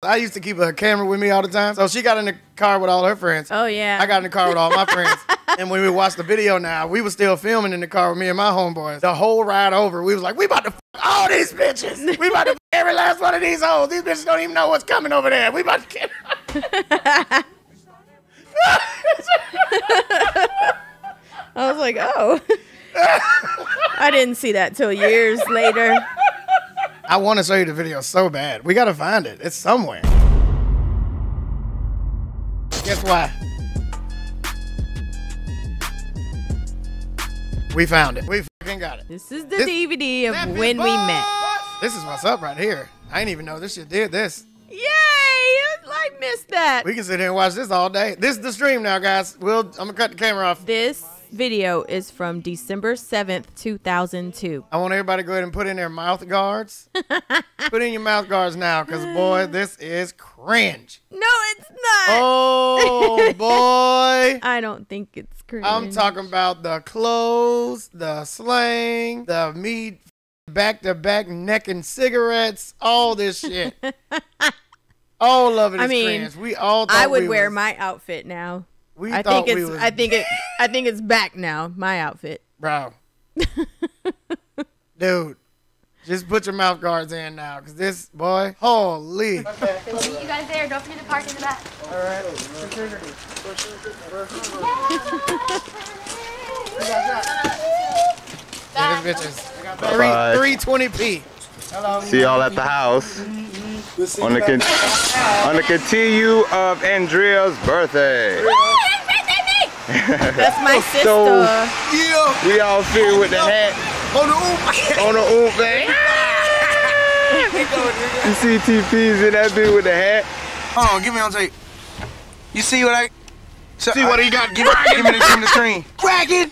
I used to keep a camera with me all the time. So she got in the car with all her friends. Oh yeah. I got in the car with all my friends. and when we watched the video now, we were still filming in the car with me and my homeboys. The whole ride over, we was like, we about to fuck all these bitches. We about to fuck every last one of these hoes. These bitches don't even know what's coming over there. We about to get I was like, oh. I didn't see that till years later. I want to show you the video so bad. We gotta find it. It's somewhere. Guess why? We found it. We fucking got it. This is the This- DVD of when we met. This is what's up right here. I didn't even know this shit did this. Yay! I missed that. We can sit here and watch this all day. This is the stream now, guys. We'll I'm gonna cut the camera off. This video is from December 7th, 2002. I want everybody to go ahead and put in their mouth guards. put in your mouth guards now, because boy, this is cringe. No, it's not. Oh boy. I don't think it's cringe. I'm talking about the clothes, the slang, the meat, back to back necking cigarettes, all this shit. all of it is I mean, cringe. We all I would we wear was- my outfit now. We I thought think we it's was, I think it I think it's back now, my outfit. bro. Dude, just put your mouth guards in now, cause this boy, holy. We'll meet you guys there. Don't forget to park in the back. Yeah, this bitch is Bye. three three twenty p. See y'all at the house on the con- on the continue of Andrea's birthday. That's my sister. So- Yeah, We all fit with the hat on the oop. on the oom thing. You see TP's in that bit with the hat. Hold on, give me on tape. You see what I so, See what he got? Give, give me the, give me the screen. Crack it.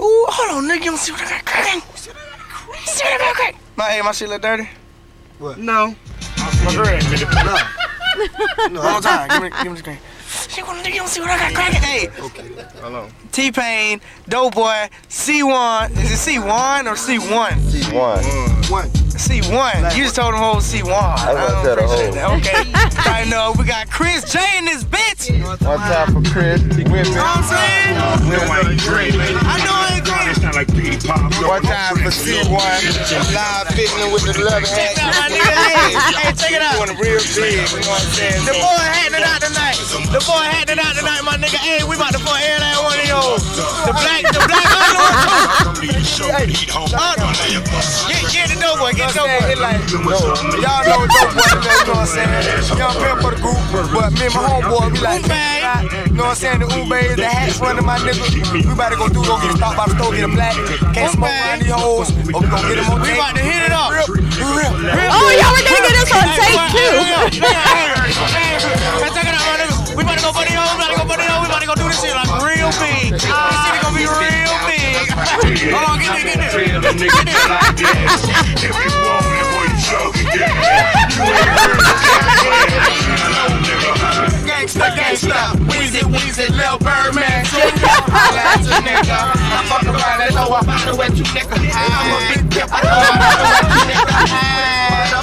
Ooh, hold on, nigga. You don't see what I got cracking? See what I got cracking? My, hey, my shit look dirty? What? No. My girl. No. no. One more time. Give me, give me the screen. See what nigga, you don't see what I got cracking? Hey. Okay. Hello. T-Pain, Doughboy, C1. Is it C1 or C1? One. One. C1. You just told him hold C1. I what I don't appreciate that. Okay. I know. We got Chris J in this bitch. You know One time for Chris. Whipping. what I'm saying? I know I ain't great. One time for C1. Live fitting with the leather Check hat. out my nigga. Hey, hey, check it out. Doing real big. You know what I'm saying? The boy had it out tonight. The boy had it out tonight, my nigga. Hey, we about to fuck every last one of y'all. The black, the black underwear too. Uh, Get, get the dope boy, get the dope boy. like, y'all know dope boy, you know what I'm saying? Young pimp for the group, but me and my homeboy, we like, you know what I'm saying? The Ube is the hats running my nigga. We about to go through, go get a stop by the store, get a black. Can't smoke around these hoes, or we gonna get them on tape. We tape. about to hit it up. Real, real, real. Oh, y'all were gonna get us on tape too. We about to go buddy home, we about to go buddy home, we about to go do this shit like real big. This shit gonna be real big. Hold on, get there, get there. Get there. Gangsta, gangsta, Weezy, Weezy, Lil Birdman, That's a nigga. I fuck around and know I'm about to wet you, nigga. I'm a big pimp, I know I'm about to wet you, nigga.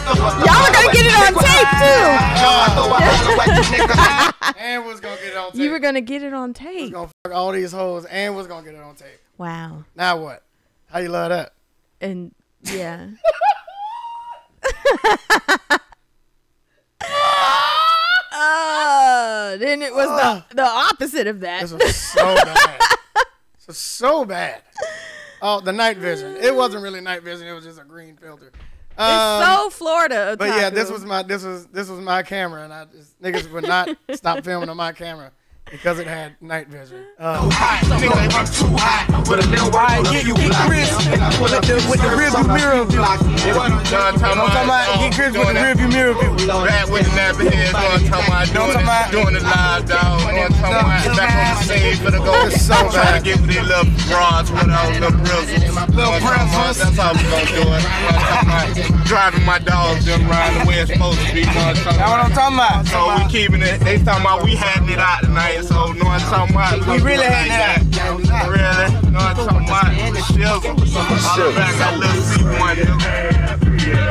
Y'all were gonna get it on tape too. I know I'm about to wet you, nigga. And was gonna get it on tape. You were gonna get it on tape. gonna fuck all these hoes and was gonna get it on tape. Wow. Now what? How you love that? And yeah. Uh, then it was the the opposite of that. This was so bad. This was so bad. Oh, the night vision. It wasn't really night vision. It was just a green filter. Um, It's so Florida. but yeah, this was my this was this was my camera, and I just niggas would not stop filming on my camera because it had night vision. Uh, Nigga, I'm too hot. With a little Alright, get, you get Chris with the, with the rearview mirror view. I'm talking about get Chris with the rearview mirror view. Back with the nappy heads, going talking about doing, it, doing the live dog, going talking about back on the stage for the. It's so trying to get with these little bronze with all little bristles. Little bristles. That's how we gonna do it. Going talking about Driving my dogs them around the way it's supposed to be. That's what I'm talking about. So we keeping it. They talking about we having it out tonight. Alright, so know what I'm talking about? We really had that. Really? Know what I'm talking about? Shizzle. On the back, got little C1 nigga.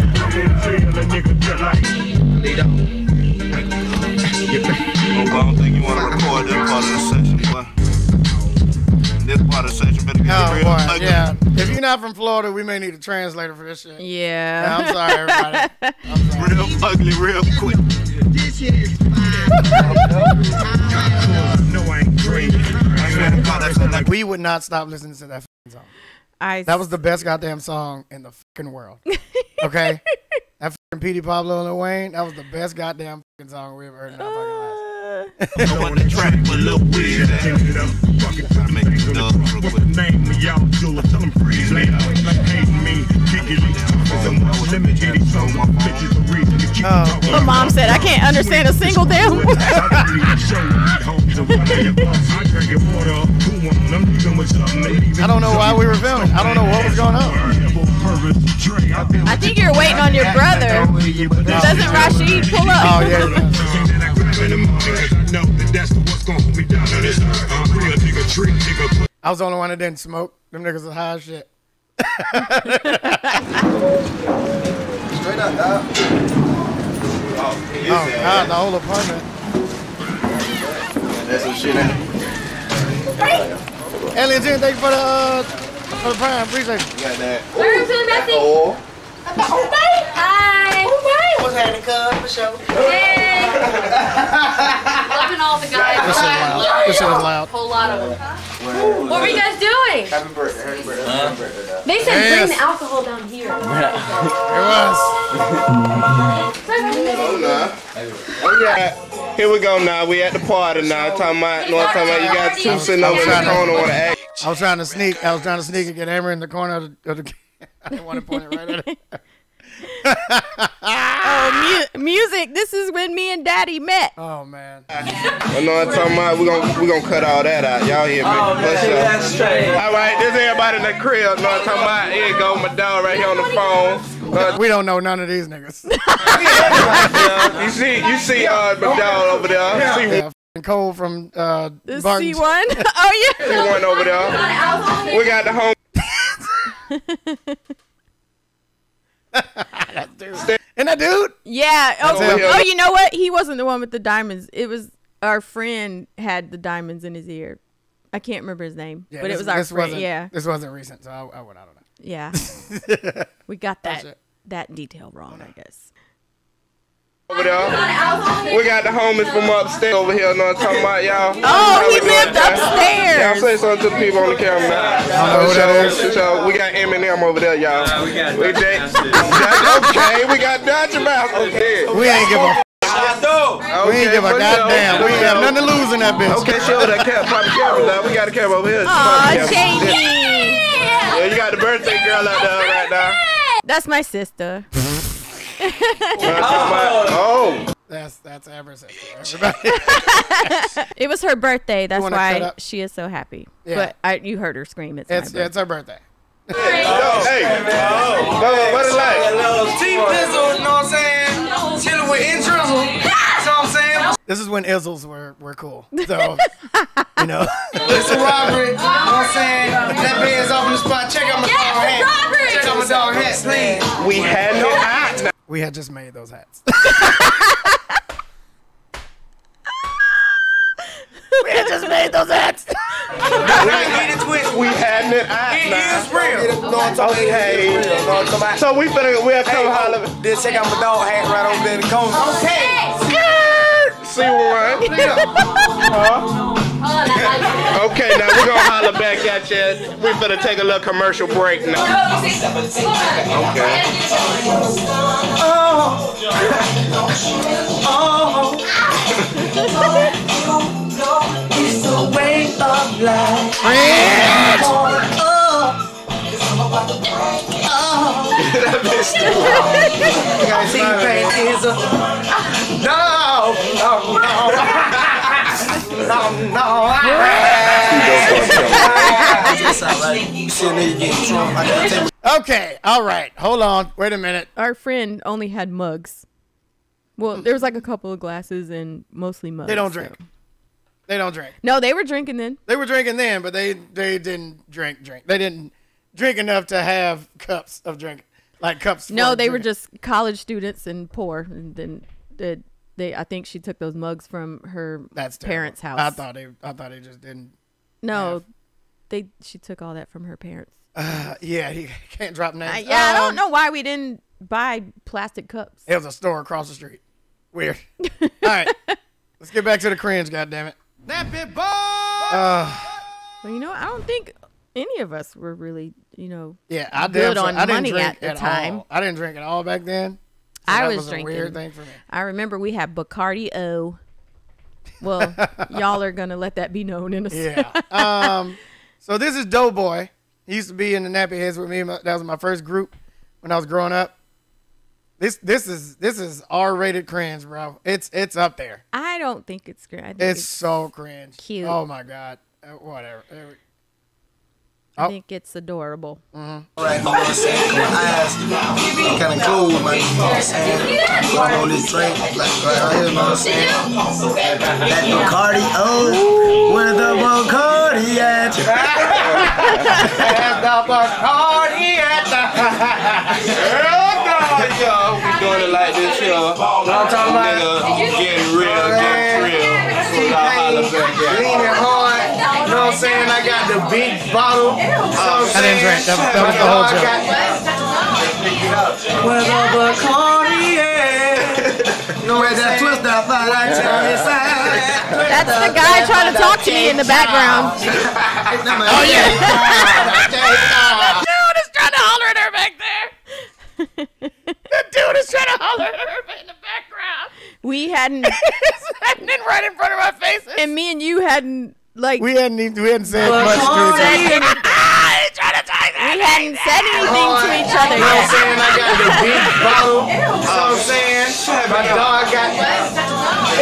Oh, but I don't think you want to record this part of the session, but this part of the session better get Oh real boy, ugly. yeah. If you're not from Florida, we may need a translator for this shit. Yeah, Yeah. I'm sorry, everybody. Real ugly, real quick. We would not stop listening to that f***ing song. I That was the best goddamn song in the fucking world. Okay, that fucking Petey Pablo and Lil Wayne. That was the best goddamn fucking song we ever heard in our fucking lives. Uh, on the track with Lil Weed. Trying to make these dubs real quick. Oh, my mom said I can't understand a single damn word. I don't know why we were filming. I don't know what was going on. I think you're waiting on your brother. Doesn't Rashid pull up? Oh yeah. yeah. I was the only one that didn't smoke. Them niggas was high as shit. Straight up, dog. Oh god, the whole apartment. That's some shit in Alien Jen, thank you for the uh, for the prime. Appreciate it. Got that. Where is it, Bessie? Oh, Hi. What's happening, cuz? For sure. Hey. Loving all the guys. This shit loud. This shit is loud. Whole lot of them. What were you guys doing? Happy birthday. Happy birthday. Happy birthday, dog. They said Yes. bring the alcohol down here. It was. Oh yeah. Here we go now. We at the party now. Talking about, know I'm talking about? You got two sitting over in the corner want to act. I was trying to sneak. I was trying to sneak and get Amber in the corner of the. Of the I didn't want to point it right at her. Oh, mu- music. This is when me and Daddy met. Oh man. I know what I'm talking about. We're gonna we gonna cut all that out. Y'all hear me? Oh, Bless y'all. All right, this everybody in the crib. Know what I'm talking about? Here you go, my dog right here on the phone. Uh, We don't know none of these niggas. you see, you see, uh, my dog over there. See Yeah, f***ing Cole from uh, The Barton's. C1. Oh, yeah. C one over there. We got the home. And that dude. Yeah. Oh, oh, you know what? He wasn't the one with the diamonds. It was our friend had the diamonds in his ear. I can't remember his name, Yeah, but this- it was our friend. Yeah. This wasn't recent, so I, I. I don't know. Yeah. we got that that detail wrong, I guess. Over there. We got the homies from upstairs over here. Know what I'm talking about, y'all? Oh, he lived upstairs. Yeah, upstairs. say something to the people on the camera now. know who that is. So, so we got Eminem over there, y'all. we got we did, Okay, we got Dodger Mouth. Okay. We ain't give a. Okay, We ain't give a for goddamn. We ain't have nothing to lose in that bitch. Okay, show that camera. Pop the camera now. We got a camera over here. Pop Aw, the camera. Jamie. Yeah, you got the birthday girl out there right now. That's my sister. Oh. That's that's Amber's. Everybody. It was her birthday. That's why she is so happy. Yeah. But I, you heard her scream. It's, It's it's her birthday. Yo, hey. What, what it like? T-Pizzle, you know what I'm saying? Chilling with In Drizzle. You know what I'm saying? This is when Izzles were were cool. So you know. It's a robbery. You know what I'm saying? That bed's off in the spot. Check out my Yes, dog hat. Check out my dog hat, please. We had no act. Now. We had just made those hats. we had just made those hats. Get it twisted. We had no act. It now. is real. You know what I'm talking Okay. about? You know what I'm talking about? So we finna we have Hey, come oh, holler. oh, then check out my dog hat right over there in the corner. Okay. See one. That light. Okay, now we're gonna holler back at you. We better take a little commercial break now. Okay. Oh. oh. It's the way of life. T-Pain is a no, no, no, no, no. It's all right. You sitting there getting drunk. I can't take Okay, all right. Hold on. Wait a minute. Our friend only had mugs. Well, there was like a couple of glasses and mostly mugs. They don't so- drink. They don't drink. No, they were drinking then. They were drinking then, but they they didn't drink drink. They didn't drink enough to have cups of drink, like cups. No, they were just college students and poor. And then they, they I think she took those mugs from her That's terrible. parents' house. I thought they I thought they just didn't. no, they she took all that from her parents. Uh, yeah, he can't drop names. I, yeah, I Um, don't know why we didn't buy plastic cups. It was a store across the street. Weird. All right, let's get back to the cringe. God damn it. Uh, Well, you know, I don't think any of us were really, you know, yeah, I Good on I didn't money drink at the at time. all. I didn't drink at all back then. So I was, was drinking. a weird thing for me. I remember we had Bacardi O. Well, y'all are gonna let that be known in a Yeah. um. So this is Doughboy. He used to be in the Nappy Headz with me. That was my first group when I was growing up. This this is this is R-rated cringe, bro. It's it's up there. I don't think it's think It's it's, so cringe. cute. Oh my god. Uh, whatever. Uh, I oh. think it's adorable. Right, you know what I'm saying? My eyes kind of closed, man. You know what I'm saying? Put on this drink, like right here, you know what I'm saying? That Bacardi, oh, where the Bacardi at? Hell no, y'all. We doing it like this here. I'm talking about got the big bottle. You I'm didn't drink. That, that was the whole joke. Where the Bacardi at? You know where that twist out by that Chinese side? That's the guy trying to talk to me in the background. Oh yeah. Dude is trying to holler at her back there. The dude is trying to holler at her in the background. We hadn't, It's happening right in front of our faces. and me and you hadn't like we hadn't even, we hadn't said much to each other. we hadn't said anything to each other You know what I'm saying? I got the big bottle. You know what I'm saying? My dog got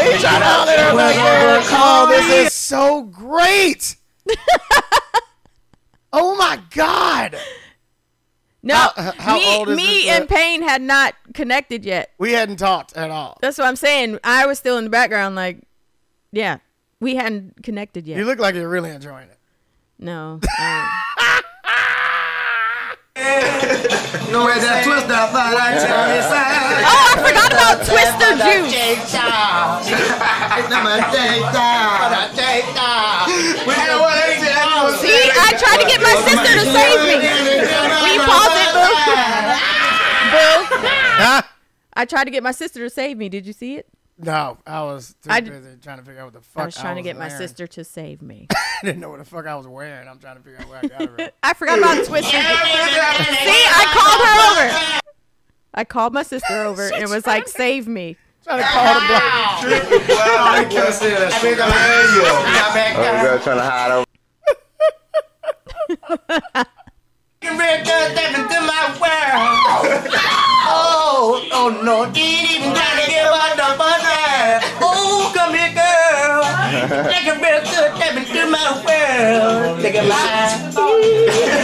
He trying to holler at her back there. Oh, this is so great. oh my god. No, How- how me, old is me this, uh, and Pain had not connected yet. We hadn't talked at all. That's what I'm saying. I was still in the background, like, yeah, we hadn't connected yet. You look like you're really enjoying it. no, I- You that twist out by that Chinese side? oh, I forgot about Twister Juice. See, I tried to get my sister to save me. Will you pause it, Boo? Boo. I tried to get my sister to save me. Did you see it? No, I was too I d- busy trying to figure out what the fuck I was trying to get my sister to save me. I didn't know what the fuck I was wearing. I'm trying to figure out where I got it. I forgot about Twister. See, I called her over. I called my sister over and was like, "Save me." trying to call the block. Oh, girl trying to hide over. Oh, oh no, didn't even Like a real good step into my world. Look at my didn't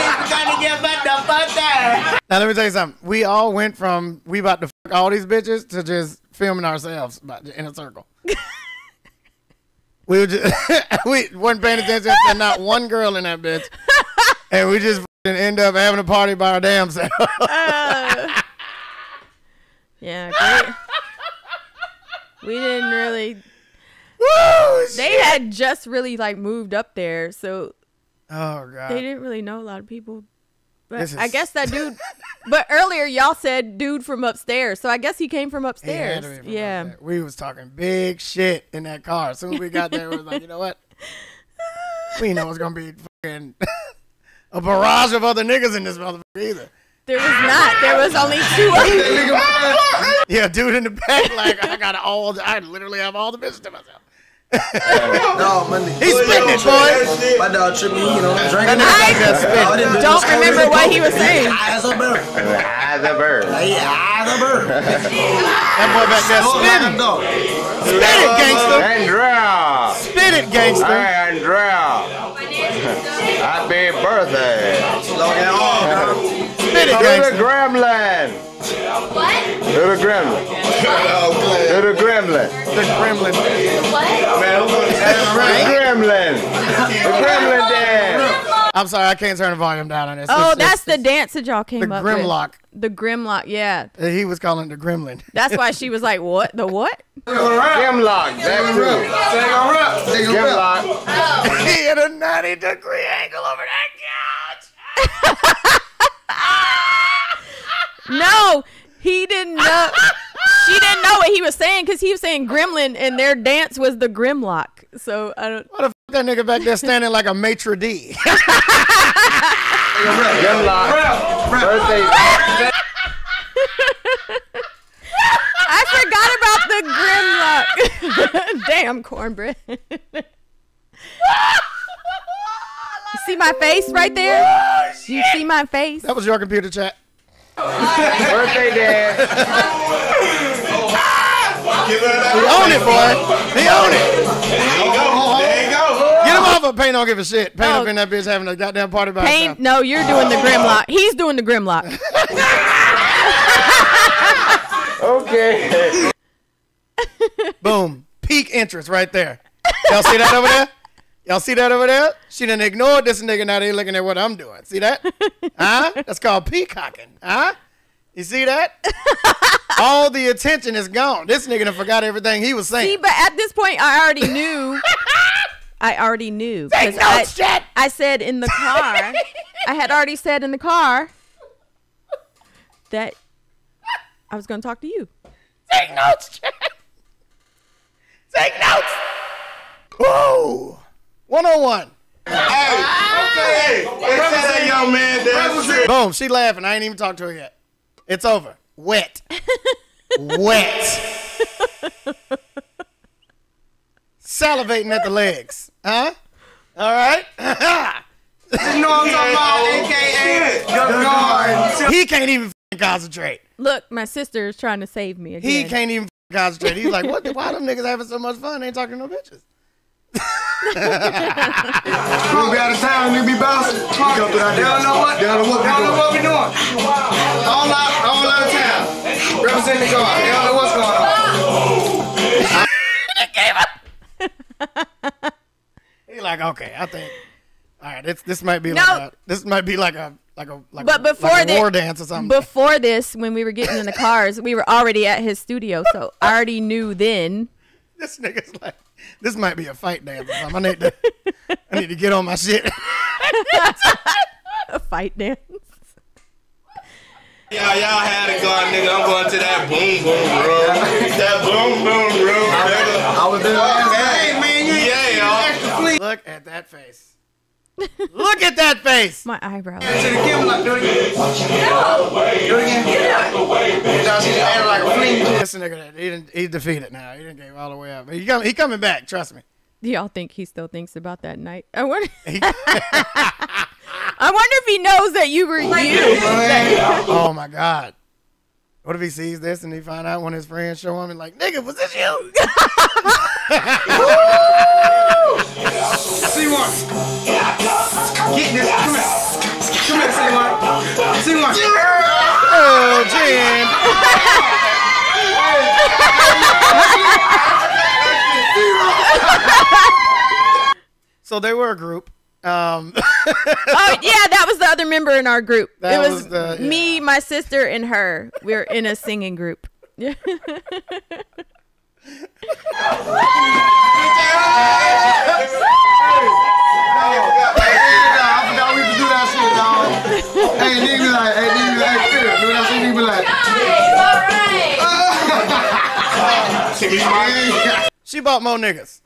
even gotta give up the butter. Now let me tell you something. We all went from we about to fuck all these bitches to just filming ourselves about- in a circle. we were just we weren't paying attention to not one girl in that bitch, and we just end up having a party by our damn self. Uh, yeah, great. we didn't really. Woo, They shit. had just really like moved up there, so Oh god. they didn't really know a lot of people. But This I guess that dude. but earlier y'all said dude from upstairs, so I guess he came from upstairs. from yeah. up there. We was talking big shit in that car. As soon as we got there, we was like, you know what? We know it's gonna be fucking a barrage of other niggas in this motherfucker either. There was not. There was only two. Of Yeah, dude in the back, like I got all. The, I literally have all the business to myself. No, man. He's spitting it, boy. My dog tripped me, you know, drinking. I don't remember what he was saying. Eyes a bird. Eyes a bird. Yeah, eyes a bird. That boy back there spitting. dog. Spit it, gangster. Andrea. Spit it, gangster. Hey, Andrea. Happy birthday. Long and hard, girl. Spit it, Little gangster. gremlin. What? Little gremlin. Little gremlin. The gremlin. What? Man, who gonna Gremlin. The Gremlin dance. I'm sorry, I can't turn the volume down on this. Oh, It's- that's it's- the dance that y'all came the up Grimlock. with. The Grimlock, yeah. Uh, he was calling it the Gremlin. That's why she was like, "What? The what?" Grimlock. That too. They gonna rap. They. Grimlock. he had a 90 degree angle over that couch. No, he didn't know. she didn't know what he was saying because he was saying Gremlin, and their dance was the Grimlock. So I don't. What the f- that nigga back there standing like a maitre d'? Grimlock. Birthday. I forgot about the Grimlock. Damn cornbread. You see my face right there? You see my face? that was your computer chat. Birthday dance. He own it, boy. He own it. There you go. There you go. Get him off of Pain don't give a shit. Pain Oh. up in that bitch having a goddamn party by Pain? himself. No, you're doing the Grimlock. He's doing the Grimlock. Okay. Boom. Peak interest right there. Y'all see that over there? Y'all see that over there? She done ignored this nigga. Now they looking at what I'm doing. See that? Huh? That's called peacocking. Huh? You see that? All the attention is gone. This nigga done forgot everything he was saying. See, but at this point, I already knew. I already knew. Take I, notes, Chet. I said in the car, I had already said in the car that I was going to talk to you. Take notes, Chet. Take notes. Whoa. 101. Hey, hey, tell that young man that. Boom. She laughing. I ain't even talked to her yet. It's over. Wet. Wet. Salivating at the legs. Huh? All right? You know what I'm talking about? AKA the guard. he can't even concentrate. Look, my sister is trying to save me again. He can't even concentrate. He's like, what? The, why them niggas having so much fun? They ain't talking to no bitches. We gonna be out of town, nigga be bouncing. We go through that They don't know what. They don't know what They we don't know doing. what we doing. All out, all out of town. Represent the guard. They don't know what's going on. He like, okay, I think. All right, this this might be No. like a, this might be like a like a like But a, before like a the- war dance or something. Before this, when we were getting in the cars, we were already at his studio, so I already knew then. this nigga's like, this might be a fight dance or something. I need to I need to get on my shit. A fight dance. Y'all, y'all had it going, nigga. I'm going to that boom boom room. That boom boom room, nigga. I was there last. Hey, man, you ain't Yeah, y'all. Look at that face. Look at that face. My eyebrows. to the camera like, do it again. Do it again. Now she's acting like a fling. This nigga, he didn't, he's defeated now. He didn't gave all the way up. He come, he coming back. Trust me. Do y'all think he still thinks about that night? I wonder. I wonder if he knows that you were you. oh my god. What if he sees this and he find out when his friends show him and like, nigga, was this you? C1. Get this. Come here. Come here, C1. C1. Oh, Jim. so they were a group. Um, Oh yeah, that was the other member in our group. That it was, was the- me, my sister, and her. We were in a singing group. Yeah. I forgot we used to do that shit, dog. Hey, nigga be like, hey, nigga like, do that shit, nigga be like, Alright. she bought more niggas.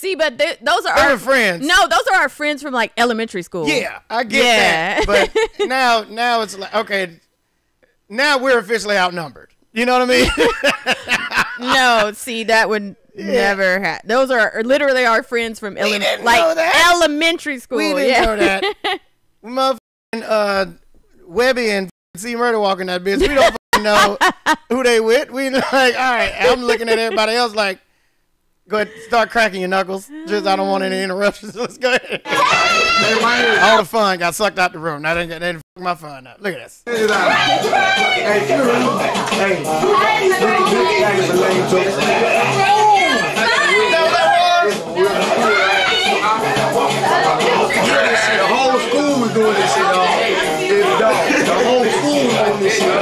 See, but th- those are They our friends. No, those are our friends from like elementary school. Yeah, I get Yeah. that. But now, now it's like, okay, now we're officially outnumbered. You know what I mean? No, see, that would never happen. Those are literally our friends from ele- like elementary school. we didn't yeah. know that. Motherfucking uh, Webby and C Murder walking that bitch. We don't know who they with. We like, all right. I'm looking at everybody else like, Go ahead, start cracking your knuckles. Just I don't want any interruptions. Let's go ahead. All the fun got sucked out the room. Now they didn't, they didn't fuck my fun up. Look at this. Hey, hey,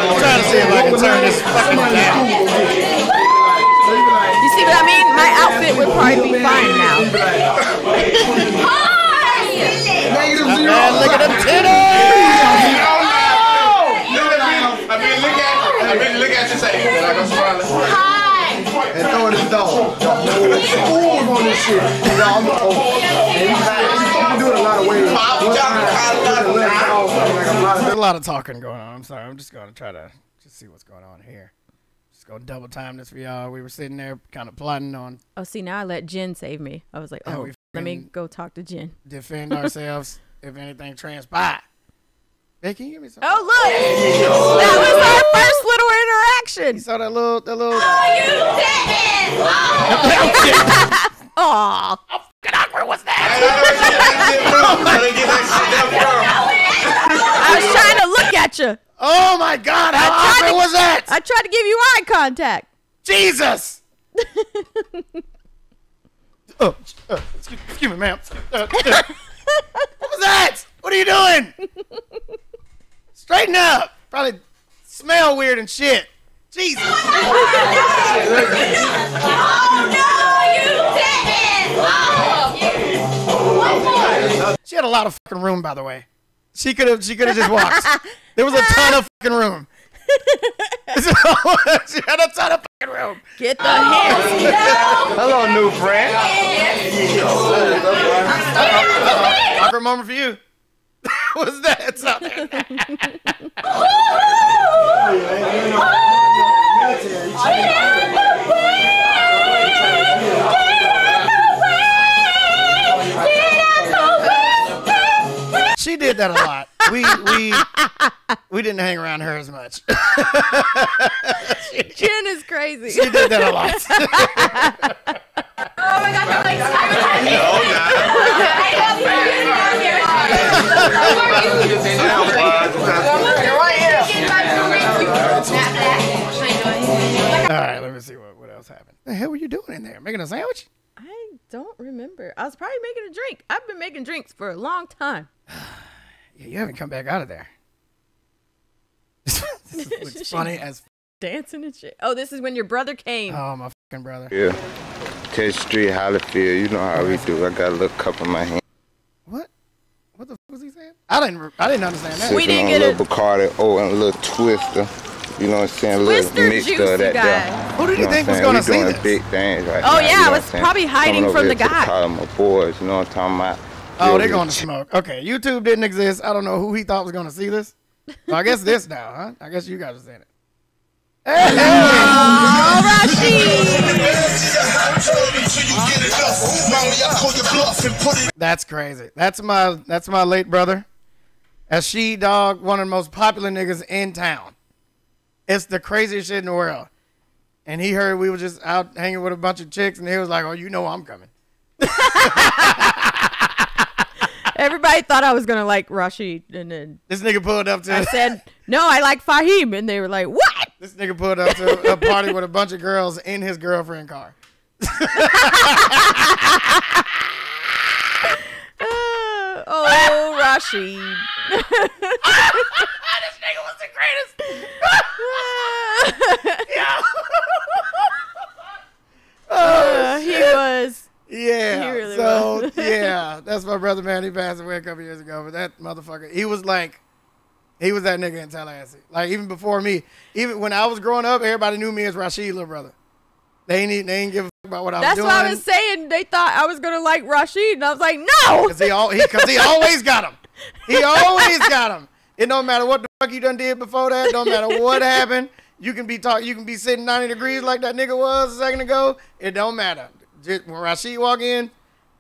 I'm trying to see if I can turn this fucking down see what I mean? My outfit would probably be fine now. you be like, negative zero. Man, look at them titties! I mean, look at, I mean, look at you say, like I'm smiling. and throwing his dog. The whole school on this shit. You know, I'm, and he's like, you can do it a lot of ways. One time, I put the left off, like a lot of There's a lot of talking going on. I'm sorry. I'm just gonna try to just see what's going on here. Just gonna double time this for y'all. We were sitting there kind of plotting on Oh, see, now I let Jen save me. I was like, oh, we let me go talk to Jen. defend ourselves if anything transpired. Hey, can you give me some? Oh, look! That was our first little interaction. You saw that little, that little. Aw. I didn't get that shit I was trying to look at you. Oh my God! How awkward to- was that? I tried to give you eye contact. Jesus! oh, uh, excuse, excuse me, ma'am. Uh, uh, what was that? What are you doing? Straighten up. Probably smell weird and shit. Jesus. Oh no, you didn't. Oh, you. She had a lot of fucking room, by the way. She could have. She could have just walked. There was a ton of fucking room. she had a ton of fucking room. Get the hands. Hello, new friend. Awkward moment for you. What's that? It's Something. She did that a lot. We we we didn't hang around her as much. Jen is crazy. She did that a lot. Oh my god, no, like, I All right, let me see what, what else happened. The hell were you doing in there? Making a sandwich? I don't remember. I was probably making a drink. I've been making drinks for a long time. Yeah, you haven't come back out of there. it's funny as Dancing and shit. Oh, this is when your brother came. oh my fucking brother. Yeah. Catch Street, Hollyfield, you know how we do. I got a little cup in my hand. What? What the fuck was he saying? I didn't. I didn't understand that. We didn't on get a little Bacardi, oh, and a little Twister. You know what I'm saying? A little Twister mixture juicy of that guy. there. Who did you You know think was gonna saying? see we this? doing big things right Oh, now. yeah, you I know was what I'm saying? probably hiding Coming over from here the to guy. Call my boys, you know what I'm talking about? Oh, Yeah, they're going to smoke. Okay, YouTube didn't exist. I don't know who he thought was going to see this. So I guess this now, huh? I guess you guys are saying it. Hey, oh, That's crazy. That's my that's my late brother. As she dog, one of the most popular niggas in town. It's the craziest shit in the world. And he heard we were just out hanging with a bunch of chicks, and he was like, "Oh, you know I'm coming." Everybody thought I was gonna like Rashid, and then This nigga pulled up to I said, "No, I like Faheem," and they were like, "What?" This nigga pulled up to a party with a bunch of girls in his girlfriend car. Uh, oh, Rashid. this nigga was the greatest. Yeah. Uh, he was. Yeah. He really so was. yeah, that's my brother, man. He passed away a couple years ago, but that motherfucker, he was like, he was that nigga in Tallahassee. Like even before me, even when I was growing up, everybody knew me as Rashid, little brother. They ain't, they ain't give a about what I That's was what I was saying. They thought I was gonna like Rashid, and I was like, "No." Cause he, all, he, cause he always got him. He always got him. It don't matter what the fuck you done did before that. Don't matter what happened. You can be talk. You can be sitting 90 degrees like that nigga was a second ago. It don't matter. Just when Rashid walk in,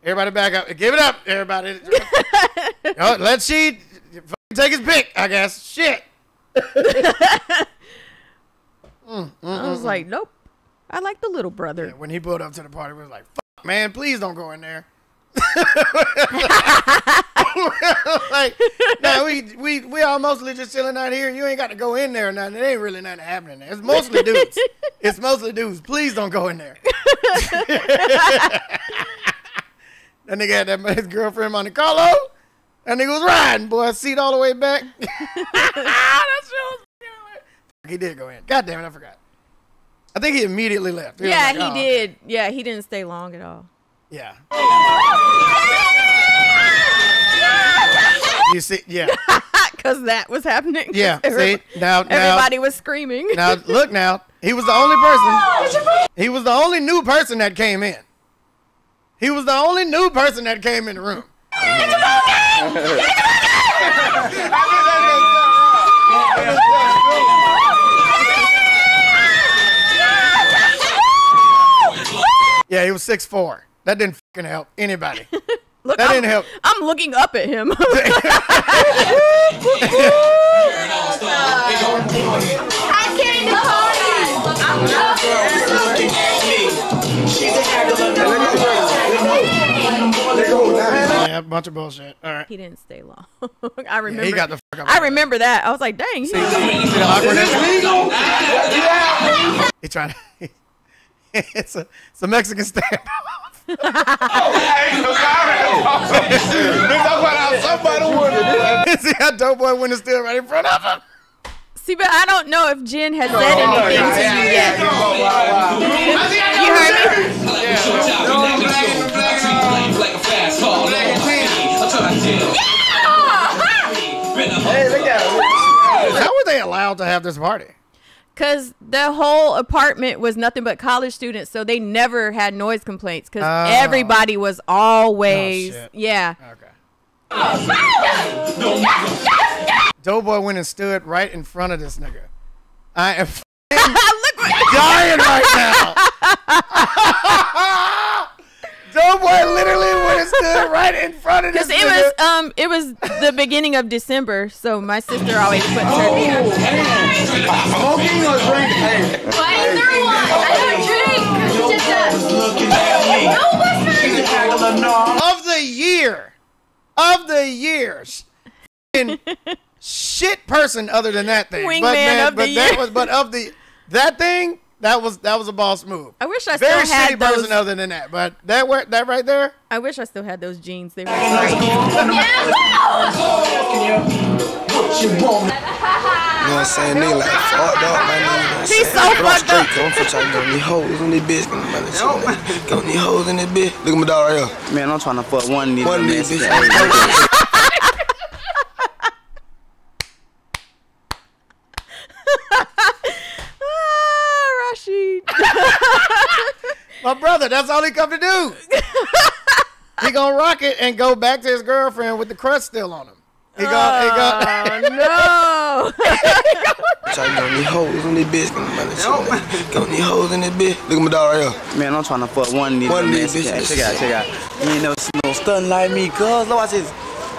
everybody back up. Give it up, everybody. oh, let Sheed fucking take his pick. I guess. Shit. Mm, mm, I was mm, like, "Nope." I like the little brother. When he pulled up to the party, we was like, "Fuck, man, please don't go in there." like, nah, we we we all mostly just chilling out here. You ain't got to go in there or nothing. It ain't really nothing happening there. It's mostly dudes. it's mostly dudes. Please don't go in there. that nigga had that his girlfriend Monte Carlo. That nigga was riding, boy. Seat all the way back. that shit was He did go in. God damn it, I forgot. I think he immediately left. was Yeah, like, he "Oh, okay." did. Yeah, he didn't stay long at all. Yeah. You see, yeah, Because that was happening. yeah. Everybody, See, now, now, everybody was screaming. now, look now. He was the only person. He was the only new person that came in. He was the only new person that came in the room. Yeah, he was six four. That didn't fucking help anybody. Look, that I'm, didn't help. I'm looking up at him. I Yeah, bunch of bullshit. All right. he didn't stay long. I remember. he got the fuck up. I remember that. I was like, dang. He, See the awkwardness? He trying to. it's a it's a Mexican standoff. They talk about how somebody would See how dope boy went and stood right in front of him. see, but I don't know if Jen has said oh, anything to you yet. Oh, you heard me? How were they allowed to have this party? Because the whole apartment was nothing but college students, so they never had noise complaints. Because Oh. everybody was always, Oh, yeah. Okay. Doughboy went and stood right in front of this nigga. I am dying right now. Doughboy literally went and stood right in front of this Because it was um it was the beginning of December, so my sister always puts her. Oh, Smoking or drinking? Hey, Why is there one? I don't drink. Just a. No, of the year, of the years, shit person other than that thing. but Wingman man, of the but that year. was, but of the that thing, that was that was a boss move. I wish I Very still had shitty person those. other than that, but that wor- that right there. I wish I still had those jeans. They were. you know what I'm saying? Nigga like fucked up, man. You know what I'm He's saying? so But I'm fucked up. I'm finna try to get these hoes in this bitch. Man, this shit, man. Get these hoes in this bitch. Look at my dog right here. Man, I'm trying to fuck one of these One of little these Mexicans. bitches. My brother, that's all he come to do. he gonna rock it and go back to his girlfriend with the crust still on him. He got, he got. Oh, no. Try to get on these hoes in this bitch. Man, this shit, man. Get on these hoes in this bitch. Look at my dog right here. Man, I'm trying to fuck one of these One little of these bitches. Check out, check out. You ain't never seen no stunting like me, cuz. Look, watch this.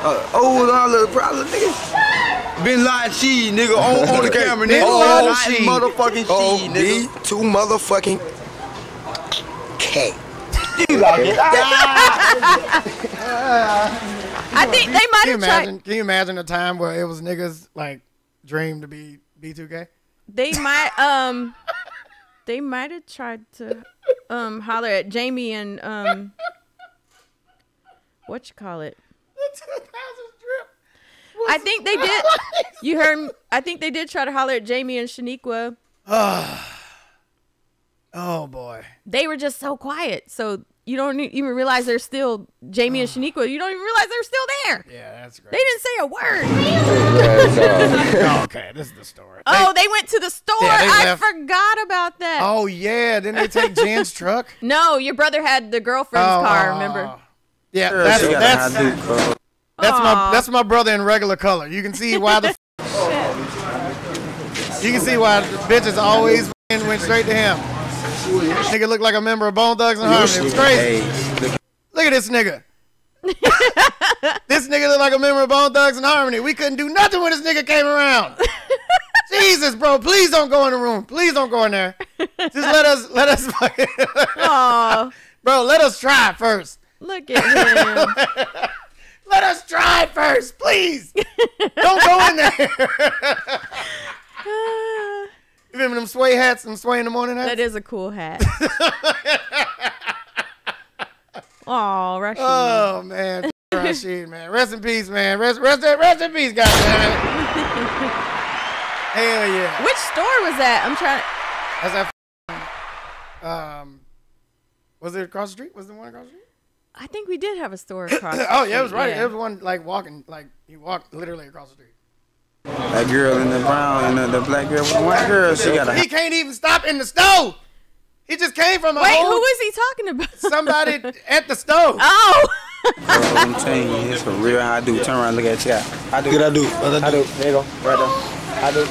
Uh, old on little problem, nigga. Been lying cheese, nigga, on, on the camera, nigga. Bin Oh, Laden lying cheese. motherfucking Oh, cheese, these nigga. two motherfucking it? I think they might have tried. Can you imagine a time where it was niggas like dream to be B2K? They might um. They might have tried to um holler at Jamie and um. What you call it? The 2000 drip. I think they did. You heard? I think they did try to holler at Jamie and Shaniqua. Oh boy. They were just so quiet, so you don't even realize they're still Jamie and Shaniqua. You don't even realize they're still there. Yeah, that's great. They didn't say a word. Oh, okay, this is the story. Oh, they went to the store. Yeah, I left. forgot about that. Oh yeah, didn't they take Jen's truck? No, your brother had the girlfriend's Oh, car. oh, Remember? Oh, oh. Yeah, Girl, that's she that's dude, that's my that's my brother in regular color. You can see why the you can see why the bitches always went straight to him. Nigga looked like a member of Bone Thugs-n-Harmony. It was crazy. Look at this nigga. this nigga look like a member of Bone Thugs-n-Harmony. We couldn't do nothing when this nigga came around. Jesus, bro, please don't go in the room. Please don't go in there. Just let us let us Bro, let us try first. Look at him. Let us try first, please. Don't go in there. you remember them sway hats and sway in the morning hats? that is a cool hat. Oh, Rashid. oh man. Rashid, man. Rest in peace, man. Rest, rest, rest in peace, goddamn. Hell yeah. Which store was that? I'm trying. That's that. Um, was it across the street? Was the one across the street? I think we did have a store across. the Oh yeah, it was right. yeah. It was one like walking, like he walked literally across the street. That girl in the brown and the, the black girl with the white girl, she got a He can't even stop in the stove. He just came from a Wait, whole who he talking about? somebody at the stove. Oh, I'm telling you, it's for real how I do. Turn around, look at you. I do. Good, I do. I do. There you go. Right there. I do.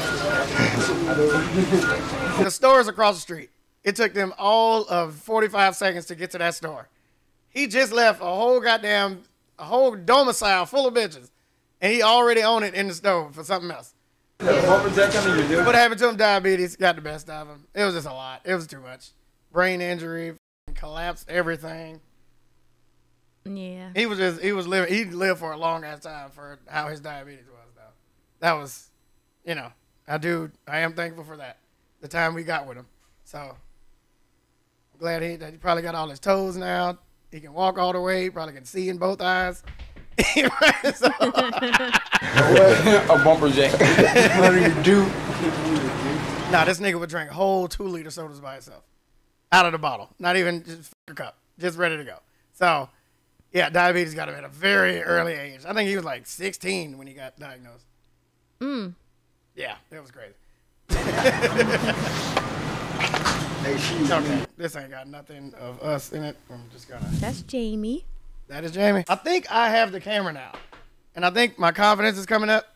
The store is across the street. It took them all of 45 seconds to get to that store. He just left a whole goddamn, a whole domicile full of bitches. And he already owned it in the stove for something else. What happened to him? Diabetes got the best of him. It was just a lot. It was too much. Brain injury, f***ing collapsed everything. yeah. He was just, he was living, he lived for a long ass time for how his diabetes was, though. That was, you know, I do, I am thankful for that. The time we got with him. So, I'm glad he, that he probably got all his toes now. He can walk all the way. Probably can see in both eyes. So- a bumper jack. What do you do? Nah, this nigga would drink whole two liter sodas by himself, out of the bottle, not even just a cup, just ready to go. So, yeah, diabetes got him at a very early age. I think he was like 16 when he got diagnosed. Mm. Yeah, it was crazy. okay, this ain't got nothing of us in it. I'm just gonna. That's Jamie. That is Jamie. I think I have the camera now, and I think my confidence is coming up.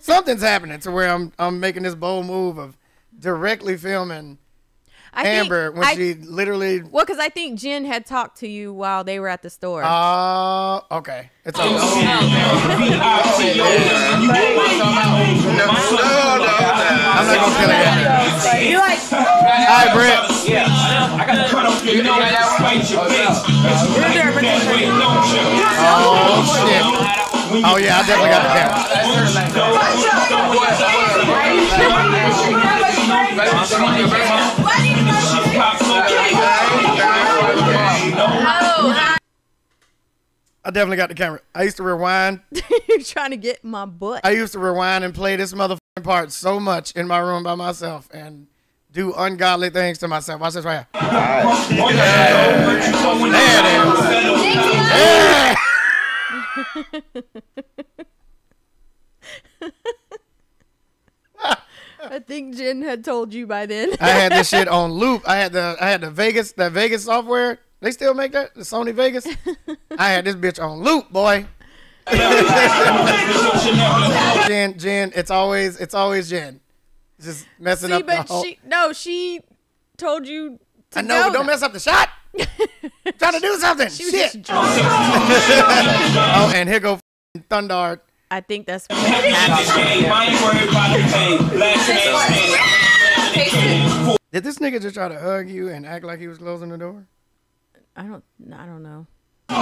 Something's happening to where I'm I'm making this bold move of directly filming I Amber think, when I, she literally. well, because I think Jen had talked to you while they were at the store. Uh, okay. It's Oh, okay. No, no, no. I'm not gonna kill it yet. You like, All right, Brett. Oh shit. Oh, oh, oh yeah, I definitely got the camera. I definitely got the camera. I used to rewind. You're trying to get my butt. I used to rewind and play this motherfucking part so much in my room by myself and do ungodly things to myself. Watch this right here. There it is. Yeah. I think Jen had told you by then. I had this shit on loop. I had the I had the Vegas that Vegas software. They still make that the Sony Vegas. I had this bitch on loop, boy. Jen, Jen, it's always it's always Jen, just messing See, up the but whole. she no, she told you to I know, go but don't mess up the shot. trying to do something. She was Shit. just oh, and here go f***ing Thundar. I think that's what happened. Did this nigga just try to hug you and act like he was closing the door? I don't. I don't know. Shit,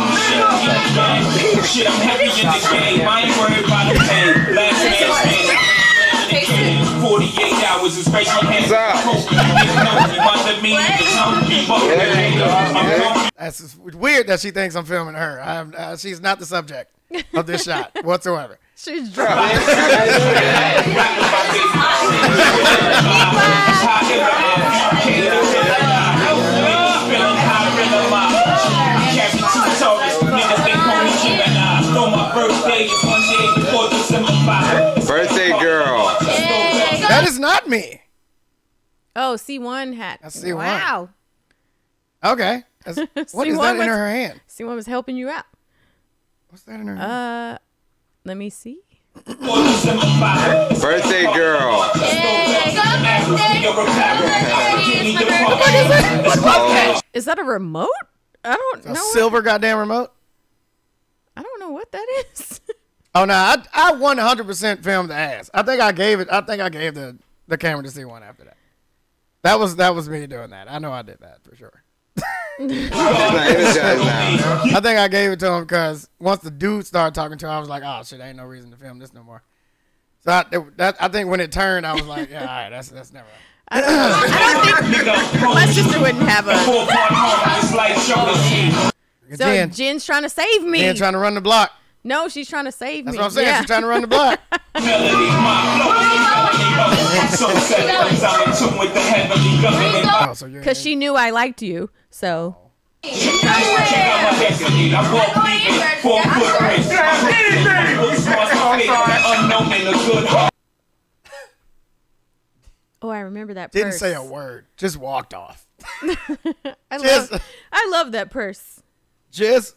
I'm happy in this game. I ain't worried about the pain. Last man 48 hours is crazy. That's just weird that she thinks I'm filming her. I'm, uh, she's not the subject of this shot whatsoever. She's drunk. Birthday girl. That is not me. Oh, C1 hat. That's C1. Wow. Okay. That's, what is C1 that in her hand? C1 was helping you out. What's that in her hand? Uh, let me see. Birthday girl. Oh, Is that a remote? I don't A know. silver goddamn remote? I don't know what that is. Oh no, I I 100% filmed the ass. I think I gave it. I think I gave the the camera to C1 after that. That was that was me doing that. I know I did that for sure. it's not energized now. I think I gave it to him because once the dude started talking to him, I was like, oh shit, ain't no reason to film this no more. So I, that, I think when it turned, I was like, yeah, all right, that's that's never. I don't. I don't think my sister wouldn't have a. So Jen, Jen's trying to save me. Jen trying to run the block. No, she's trying to save me. That's me. what I'm saying. Yeah. She's trying to run the block. Melody, my flow is melody. So set things out in tune with the heavenly government. Oh, Cause she knew I liked you. So Check out my destiny. I walk leaving for footprints. Unknown in a good heart. oh, I remember that. didn't purse. say a word. Just walked off. I Just- love, I love that purse. Just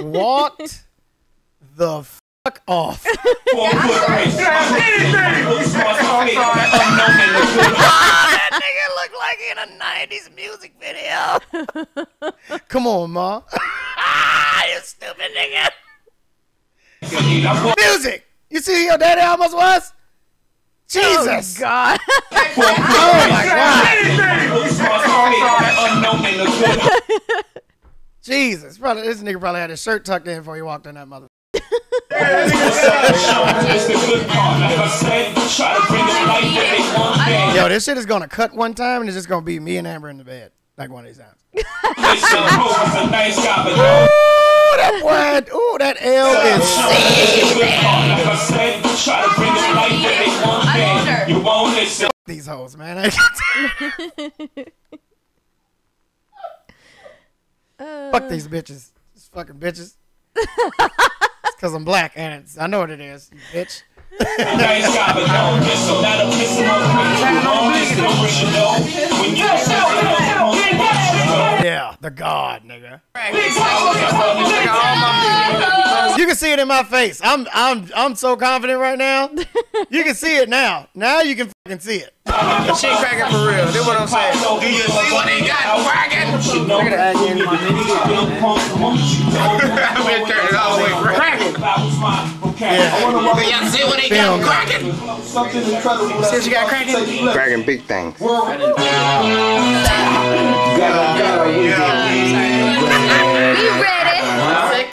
walked the fuck off. For footprints. Unknown in a good heart. that nigga look like in a 90s music video. Come on, ma. you stupid nigga. Music. You see who your daddy almost was? Jesus. Oh God. Oh my God. Unknown in a good heart. Jesus. Probably, this nigga probably had his shirt tucked in before he walked in that mother. Yo, this shit is gonna cut one time and it's just gonna be me and Amber in the bed. Like one of these times. They said Poe was a nice guy, but Ooh, that boy. Ooh, that L is It's the good part. Like I said, try to bring it life that they want bad. You won't listen. these hoes, man. Uh. Fuck these bitches. These fucking bitches. It's cause I'm black and it's, I know what it is, you bitch. Nice guy, but don't miss him. Not a miss him. You won't listen. Original. When you say they don't want you, Yeah, the God, nigga. You can see it in my face. I'm I'm I'm so confident right now. You can see it now. Now you can fucking see it. She cracking for real. That's what I'm saying. Do you see what they got cracking? You know that you nigga punk want you. I've been turning all the way cracking. That was my vocabulary. Yeah. Y'all see what they got got cracking? Something incredible. See you got cracking? Cracking big things. We ready.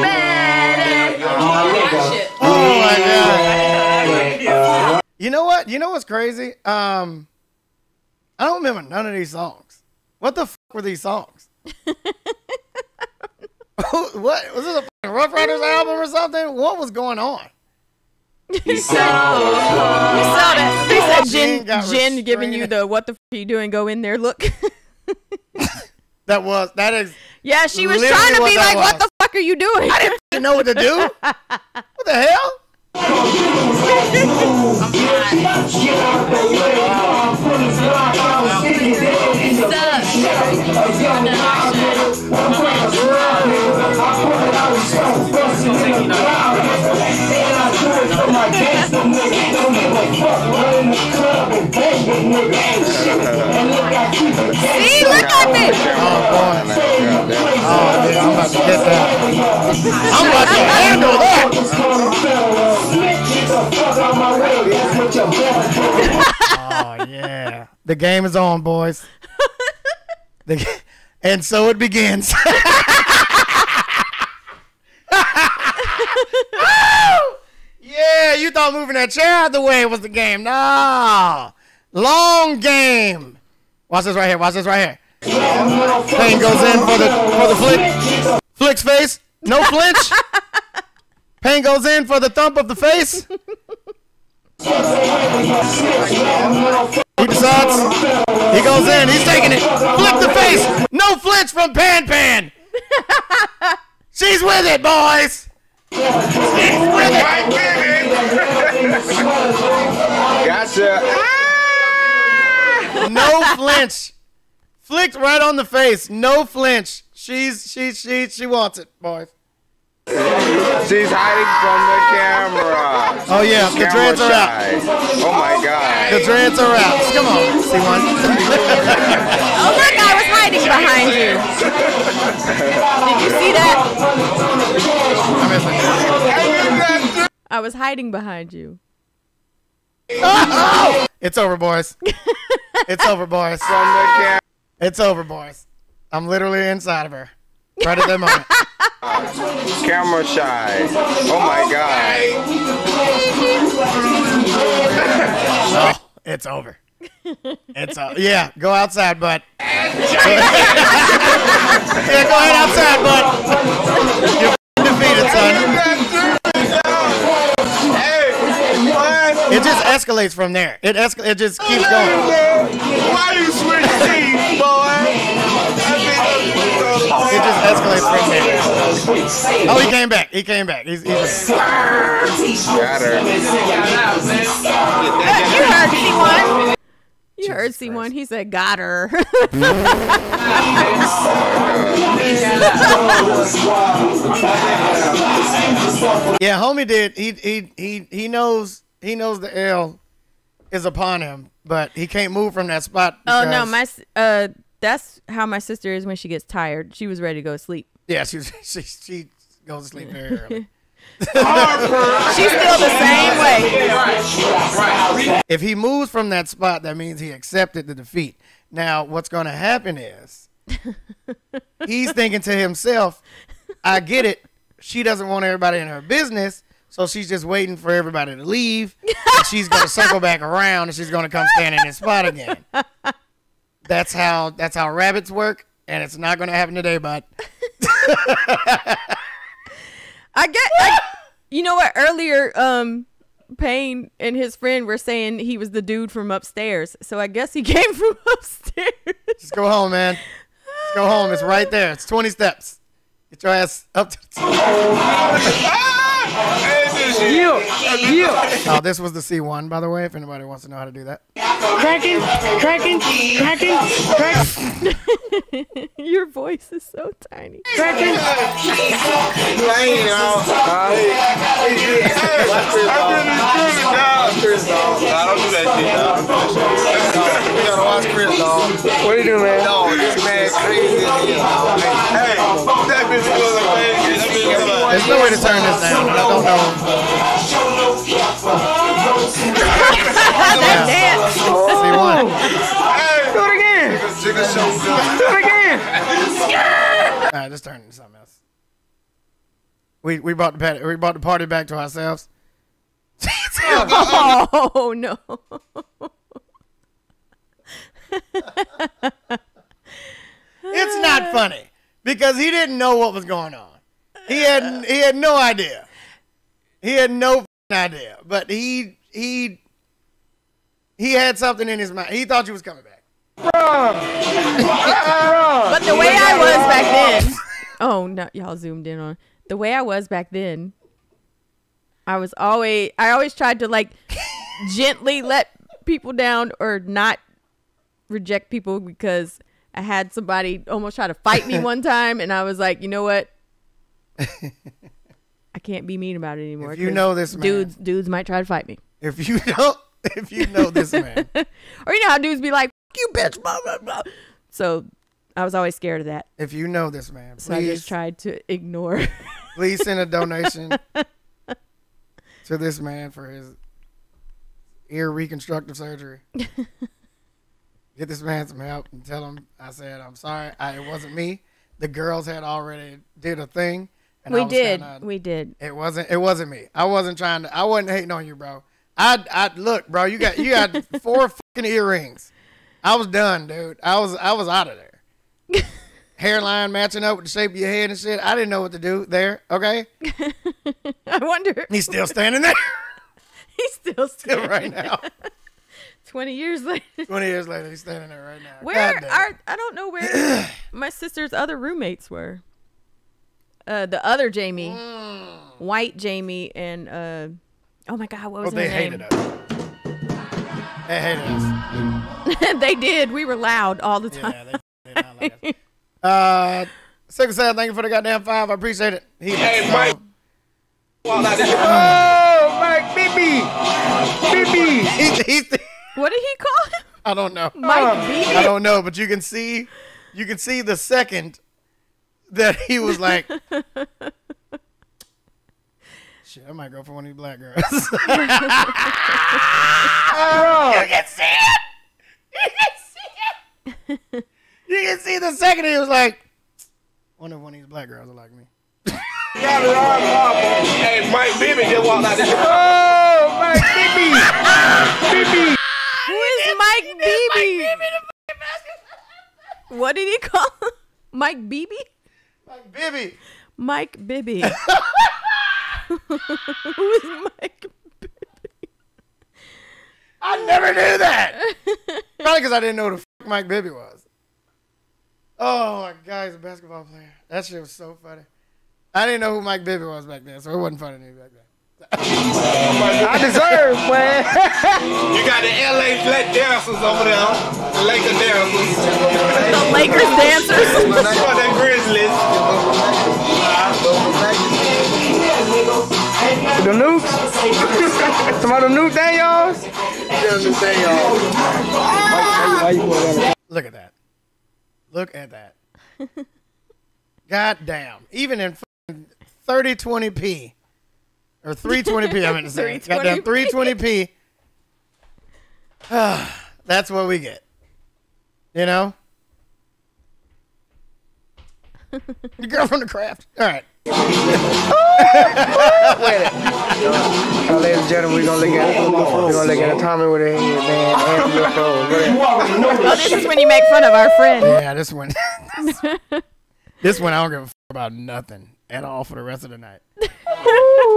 Ready. Oh my god. You know what? You know what's crazy? Um, I don't remember none of these songs. What the fuck were these songs? what was this a fucking Ruff Ryders album or something? What was going on? Oh. You saw that? They said Jen Jen, got Jen giving you the "What the f- are you doing?" Go in there, look. That was that is. yeah, she was trying to be that like, "What the fuck are you doing?" I didn't fucking know what to do. What the hell? See, look at me. Oh boy. Oh yeah, I'm about to get that. I'm about to handle that. Yeah. The game is on, boys. The, and so it begins. yeah, you thought moving that chair out the way was the game. No. Long game. Watch this right here. Watch this right here. Pain goes in for the for the flick. Flicks face. No flinch. Pain goes in for the thump of the face. He decides. He goes in. He's taking it. Flick the face. No flinch from Pan Pan. She's with it, boys. She's with it. Gotcha. Ah! No flinch. Flicked right on the face. No flinch. She's she she she wants it, boys. She's hiding from the camera. Oh yeah, the Camera dreads are out. Oh my god. The dreads are out. Come on, see one. Oh look, I was hiding behind you. Did you see that? I was hiding behind you. It's over, boys. It's over, boys. From the camera. It's over, boys. I'm literally inside of her. Right at that moment. Camera shy. Oh my god. Oh, it's over. It's a, Yeah, go outside, bud. Yeah, go ahead outside, bud. You're f***ing defeated, son. It just escalates from there. It escal- It just keeps going. Why you switch teams, boy? It just escalates from there. Oh, he came back. He came back. He's, he's Got her. You heard C1. You heard C1. He said, got her. yeah, homie did. He he he he knows he knows the L is upon him, but he can't move from that spot. oh, no. my uh, That's how my sister is when she gets tired. She was ready to go to sleep. Yeah, she she she goes to sleep very early. She's still the same way. If he moves from that spot, that means he accepted the defeat. Now, what's going to happen is he's thinking to himself, I get it. She doesn't want everybody in her business, so she's just waiting for everybody to leave. And she's going to circle back around and she's going to come stand in this spot again. That's how that's how rabbits work, and it's not going to happen today, bud. I get. I, you know what? Earlier, um, Pain and his friend were saying he was the dude from upstairs. So I guess he came from upstairs. Just go home, man. Just go home. It's right there. It's 20 steps. Get your ass up to the Oh, this was the C1, by the way, if anybody wants to know how to do that. Cracking, cracking, cracking, cracking, Your voice is so tiny. cracking. What are you doing, man? No, this man crazy as hell. Hey, that bitch was There's no way to turn this down. I don't know. that dance. C1. Do it again. Chicken so good. Do it again. All right, let's turn it to something else. We we brought the party, we brought the party back to ourselves. Oh no. It's not funny because he didn't know what was going on. He had he had no idea. He had no idea. But he he he had something in his mind. He thought you was coming back. But the way I was back then. Oh no, y'all zoomed in on the way I was back then. I was always I always tried to like gently let people down or not reject people because I had somebody almost try to fight me one time and I was like, you know what? I can't be mean about it anymore. If you know this man. dudes dudes might try to fight me. If you don't if you know this man, Or you know how dudes be like, "Fuck you bitch, blah blah blah. So I was always scared of that. if you know this man, So I just tried to ignore. please send a donation to this man for his ear reconstructive surgery. Get this man some help and tell him I said I'm sorry. I, it wasn't me. The girls had already did a thing. And we did. kinda- we did. It wasn't. It wasn't me. I wasn't trying to. I wasn't hating on you, bro. I. I look, bro. You got. You got four fucking earrings. I was done, dude. I was. I was out of there. Hairline matching up with the shape of your head and shit. I didn't know what to do there. Okay. I wonder. He's still standing there He's still still right now. Twenty years later. Twenty years later, he's standing there right now. Where are I don't know where my sister's other roommates were. Uh, the other Jamie, white Jamie, and uh, oh my God, what Oh, was they her name? hated us. They hated us. they did. We were loud all the time. Yeah, they did not like us. Uh, Sick sad, thank you for the goddamn five. I appreciate it. He, Hey, Mike. Oh, Mike, Bibi, Bibi. He's, he's, What did he call him? I don't know. Mike B. I don't know, but you can see, you can see the second that he was like, "Shit, I might go for one of these black girls." you can see it. You can see it. You can see the second he was like, "Wonder if one of these black girls are like me." Got Hey, Mike Bibby just walked out the door. Oh, Mike, Bibi, Bibi. Who is Mike Beebe? What did he call him? Mike Beebe? Like Bibby. Mike Bibby. Who is Mike? Bibby? I never knew that. Probably because I didn't know who the fuck Mike Bibby was. Oh my god, he's a basketball player. That shit was so funny. I didn't know who Mike Bibby was back then, so it wasn't funny to me back then. I deserve, man. You got the LA Black dancers over there, the Laker dancers. The Lakers dancers. For the Grizzlies. The nukes? Some of the nuke Daniels? Look at that. Look at that. God damn. Even in fucking 3020p or 320p, I meant to say. Goddamn 320p. That's what we get. You know? the girl from the craft. All right. Uh, ladies and gentlemen, we're gonna look at we're gonna look at Tommy with a head, man, and UFOs. Look at Oh, this is when you make fun of our friend. Yeah, this one. this one, I don't give a fuck about nothing at all for the rest of the night.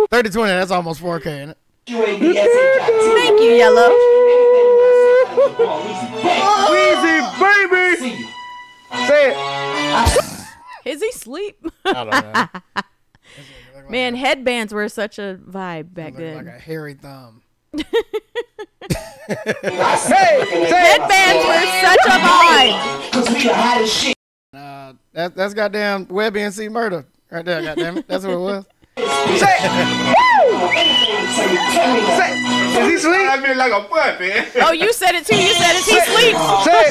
3020, that's almost 4K, isn't it? Thank you, Yellow. Weezy, baby! Say it. Is he asleep? I don't know. Man, headbands were such a vibe back Look like then. a hairy thumb. Hey, say it. Headbands were such a vibe. Uh, that, that's goddamn Webbie and C-Murder right there. Goddamn it, that's what it was. Say! Say it. Is he asleep? I feel like a puppy. Oh, you said it too. You said it. He sleep. Say.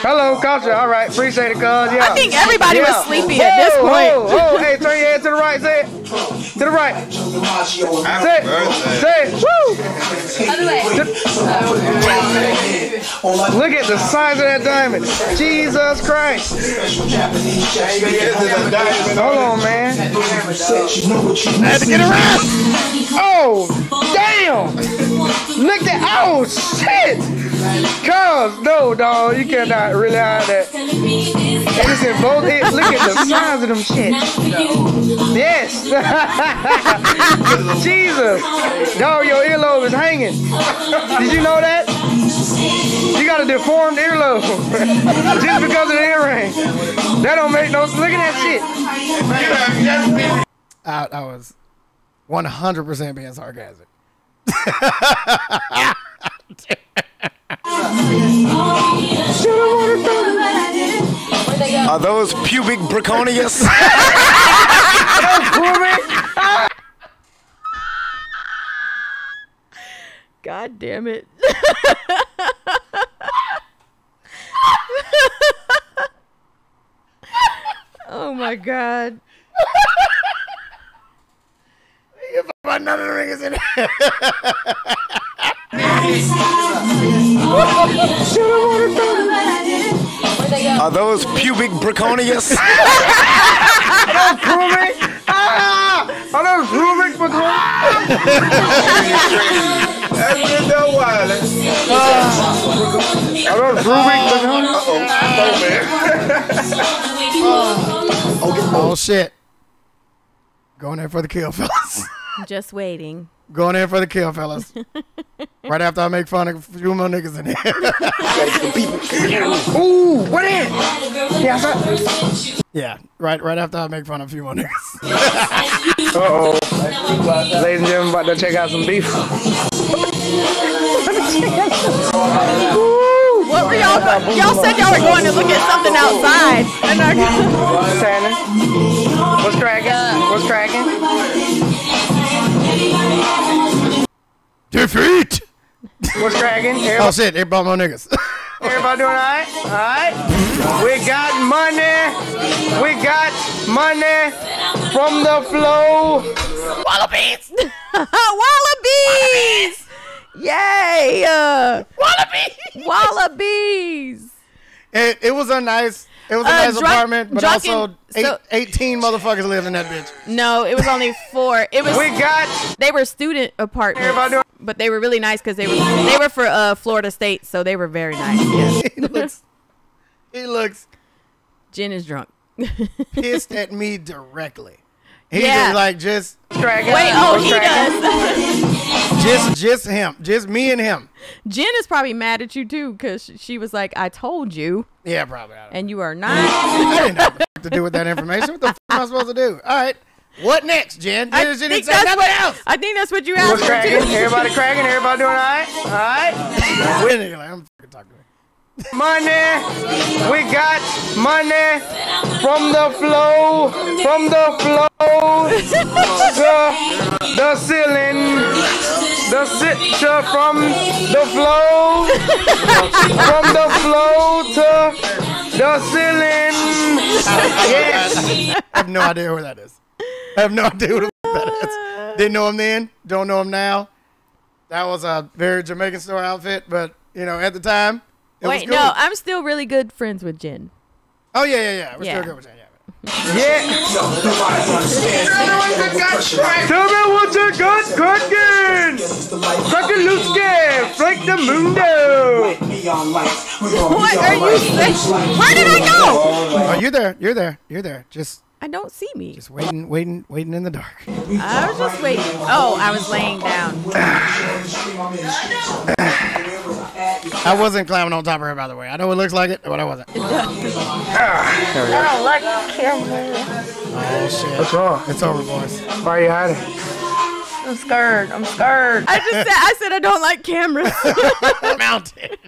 Hello, culture. All right, appreciate it, cuz. Yeah. I think everybody was Yeah. sleepy at this point. Whoa, whoa, hey, turn your head to the right. Say it. To the right. Say it. birthday. Say it. Woo! Look at the size of that diamond. Jesus Christ. Hold on, man. I get around. Oh, damn. Look at, oh, shit. Cuz, no, dog, you cannot really hide that. And it's in both ends. Look at the size of them shit. Yes. Jesus. Dog, your earlobe is hanging. Did you know that? You got a deformed earlobe just because of the earring. That don't make no. Sense. Look at that shit. I, I was 100% being sarcastic. Are those pubic braconius? God damn it. oh my god. But none of the ring is in it. Are those pubic braconius? Rubik? Ah! Are those Rubik braconius? That's been no while. Are those Rubik braconius? Oh, shit. Going in for the kill, fellas. Just waiting. Going in for the kill, fellas. right after I make fun of a few more niggas in here. Ooh, what is? Yeah, I saw- yeah, right right after I make fun of a few more niggas. Uh-oh. Ladies and gentlemen, about to check out some beef. What were y'all go- y'all said y'all were going to look at something outside. And What's happening? What's cracking? What's cracking? Defeat! What's cracking? Oh Everybody, shit, they brought more niggas. everybody doing all right? All right. We got money. We got money from the flow. Wallabies! Wallabies! Yay! Uh, Wallaby! wallabies! It, it was a nice it was a Uh, nice drunk- apartment, but drunken- also eight, so- 18 motherfuckers lived in that bitch. No, it was only four. It was We got they were student apartments, Everybody doing- but they were really nice because they were they were for uh, Florida State, so they were very nice. Yeah. it looks looks Jen is drunk. pissed at me directly. He's Yeah. just like just Wait, oh, he does. just just him, just me and him. Jen is probably mad at you too because she was like, "I told you," Yeah, probably. I, don't and you are not. I didn't know what the f- to do with that information. What the f- am I supposed to do? All right, what next, Jen? I Jen, Jen think didn't that's nothing what. else. I think that's what you What's asked her cracking? Everybody cracking? Everybody doing all right? All right. When are you I'm fucking talking to me. Money, we got money from the flow, from the flow to the ceiling, the sit from the flow, from the flow to the ceiling. Yes. I have no idea who that is. I have no idea who the f- that is. Didn't know him then. Don't know him now. That was a very Jamaican store outfit, but you know, at the time, it was Wait, cool. no, I'm still really good friends with Jen. Oh yeah, yeah, yeah. We're Yeah. still good with that. Yeah. Yeah. Tell me what you got cooking. Cooking loose gas, like the mundo. What are you saying? Where did I go? Oh, you're there. You're there. You're there. Just, I don't see me. just waiting, waiting, waiting in the dark. I was just waiting. Oh, I was laying down. I wasn't climbing on top of her, by the way. I know it looks like it, but I wasn't. I don't like camera. Oh shit. What's wrong? It's over, boys. Why are you hiding? I'm scared. I'm scared. I just said I said I don't like cameras. Mounted.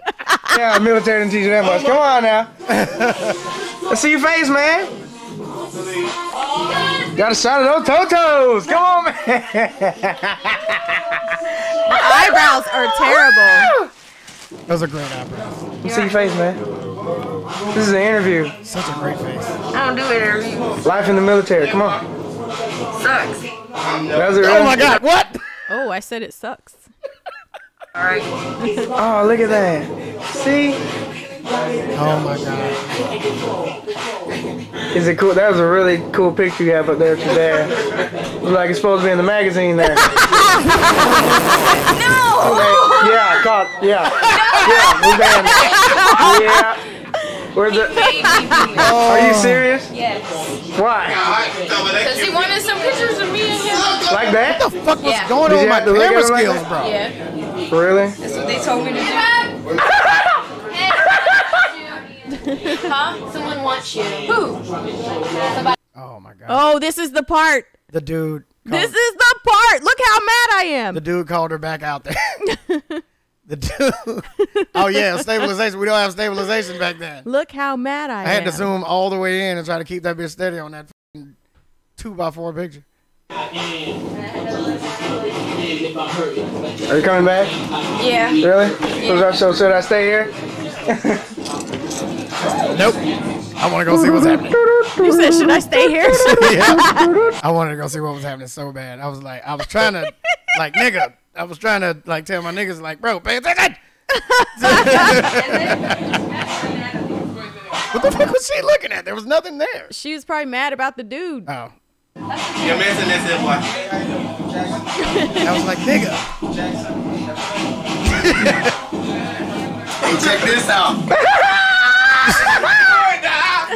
Yeah, military didn't teach you that much. Come on now. Let's see your face, man. Got a shot of those totos. Come on, man. Eyebrows are terrible. Those are great eyebrows. Let's see your face, man. This is an interview. Such a great face. I don't do interviews. Life in the military. Come on. Sucks. That was it, Oh my God! What? Oh, I said it sucks. All right. Oh, look at that. See? Oh my God! Is it cool? That was a really cool picture you have up there today. Looks like it's supposed to be in the magazine there. No. Yeah, caught. Yeah. No. Yeah, we banned it. Yeah. Where's the. Are you serious? Yes. Why? Because he wanted some pictures of me and him. Like that? What the fuck was Yeah. going Did on you with my have to look at camera him like skills, bro? Yeah. Really? That's what they told me to do. Huh? Someone wants you. Who? Oh my God! Oh, this is the part. The dude. This is the part. Look how mad I am. the dude called her back out there. the dude. Oh yeah, stabilization. We don't have stabilization back then. Look how mad I, am. I had to zoom all the way in and try to keep that bitch steady on that f***ing two by four picture. Are you coming back? Yeah. Really? So, so should I stay here? Nope. I want to go see what's happening. You said, should I stay here? yeah. I wanted to go see what was happening so bad. I was like, I was trying to, like, nigga. I was trying to like tell my niggas like, bro, pay attention. what the fuck was she looking at? There was nothing there. she was probably mad about the dude. Oh, You're missing this, it, boy. I was like, nigga. Hey, check this out.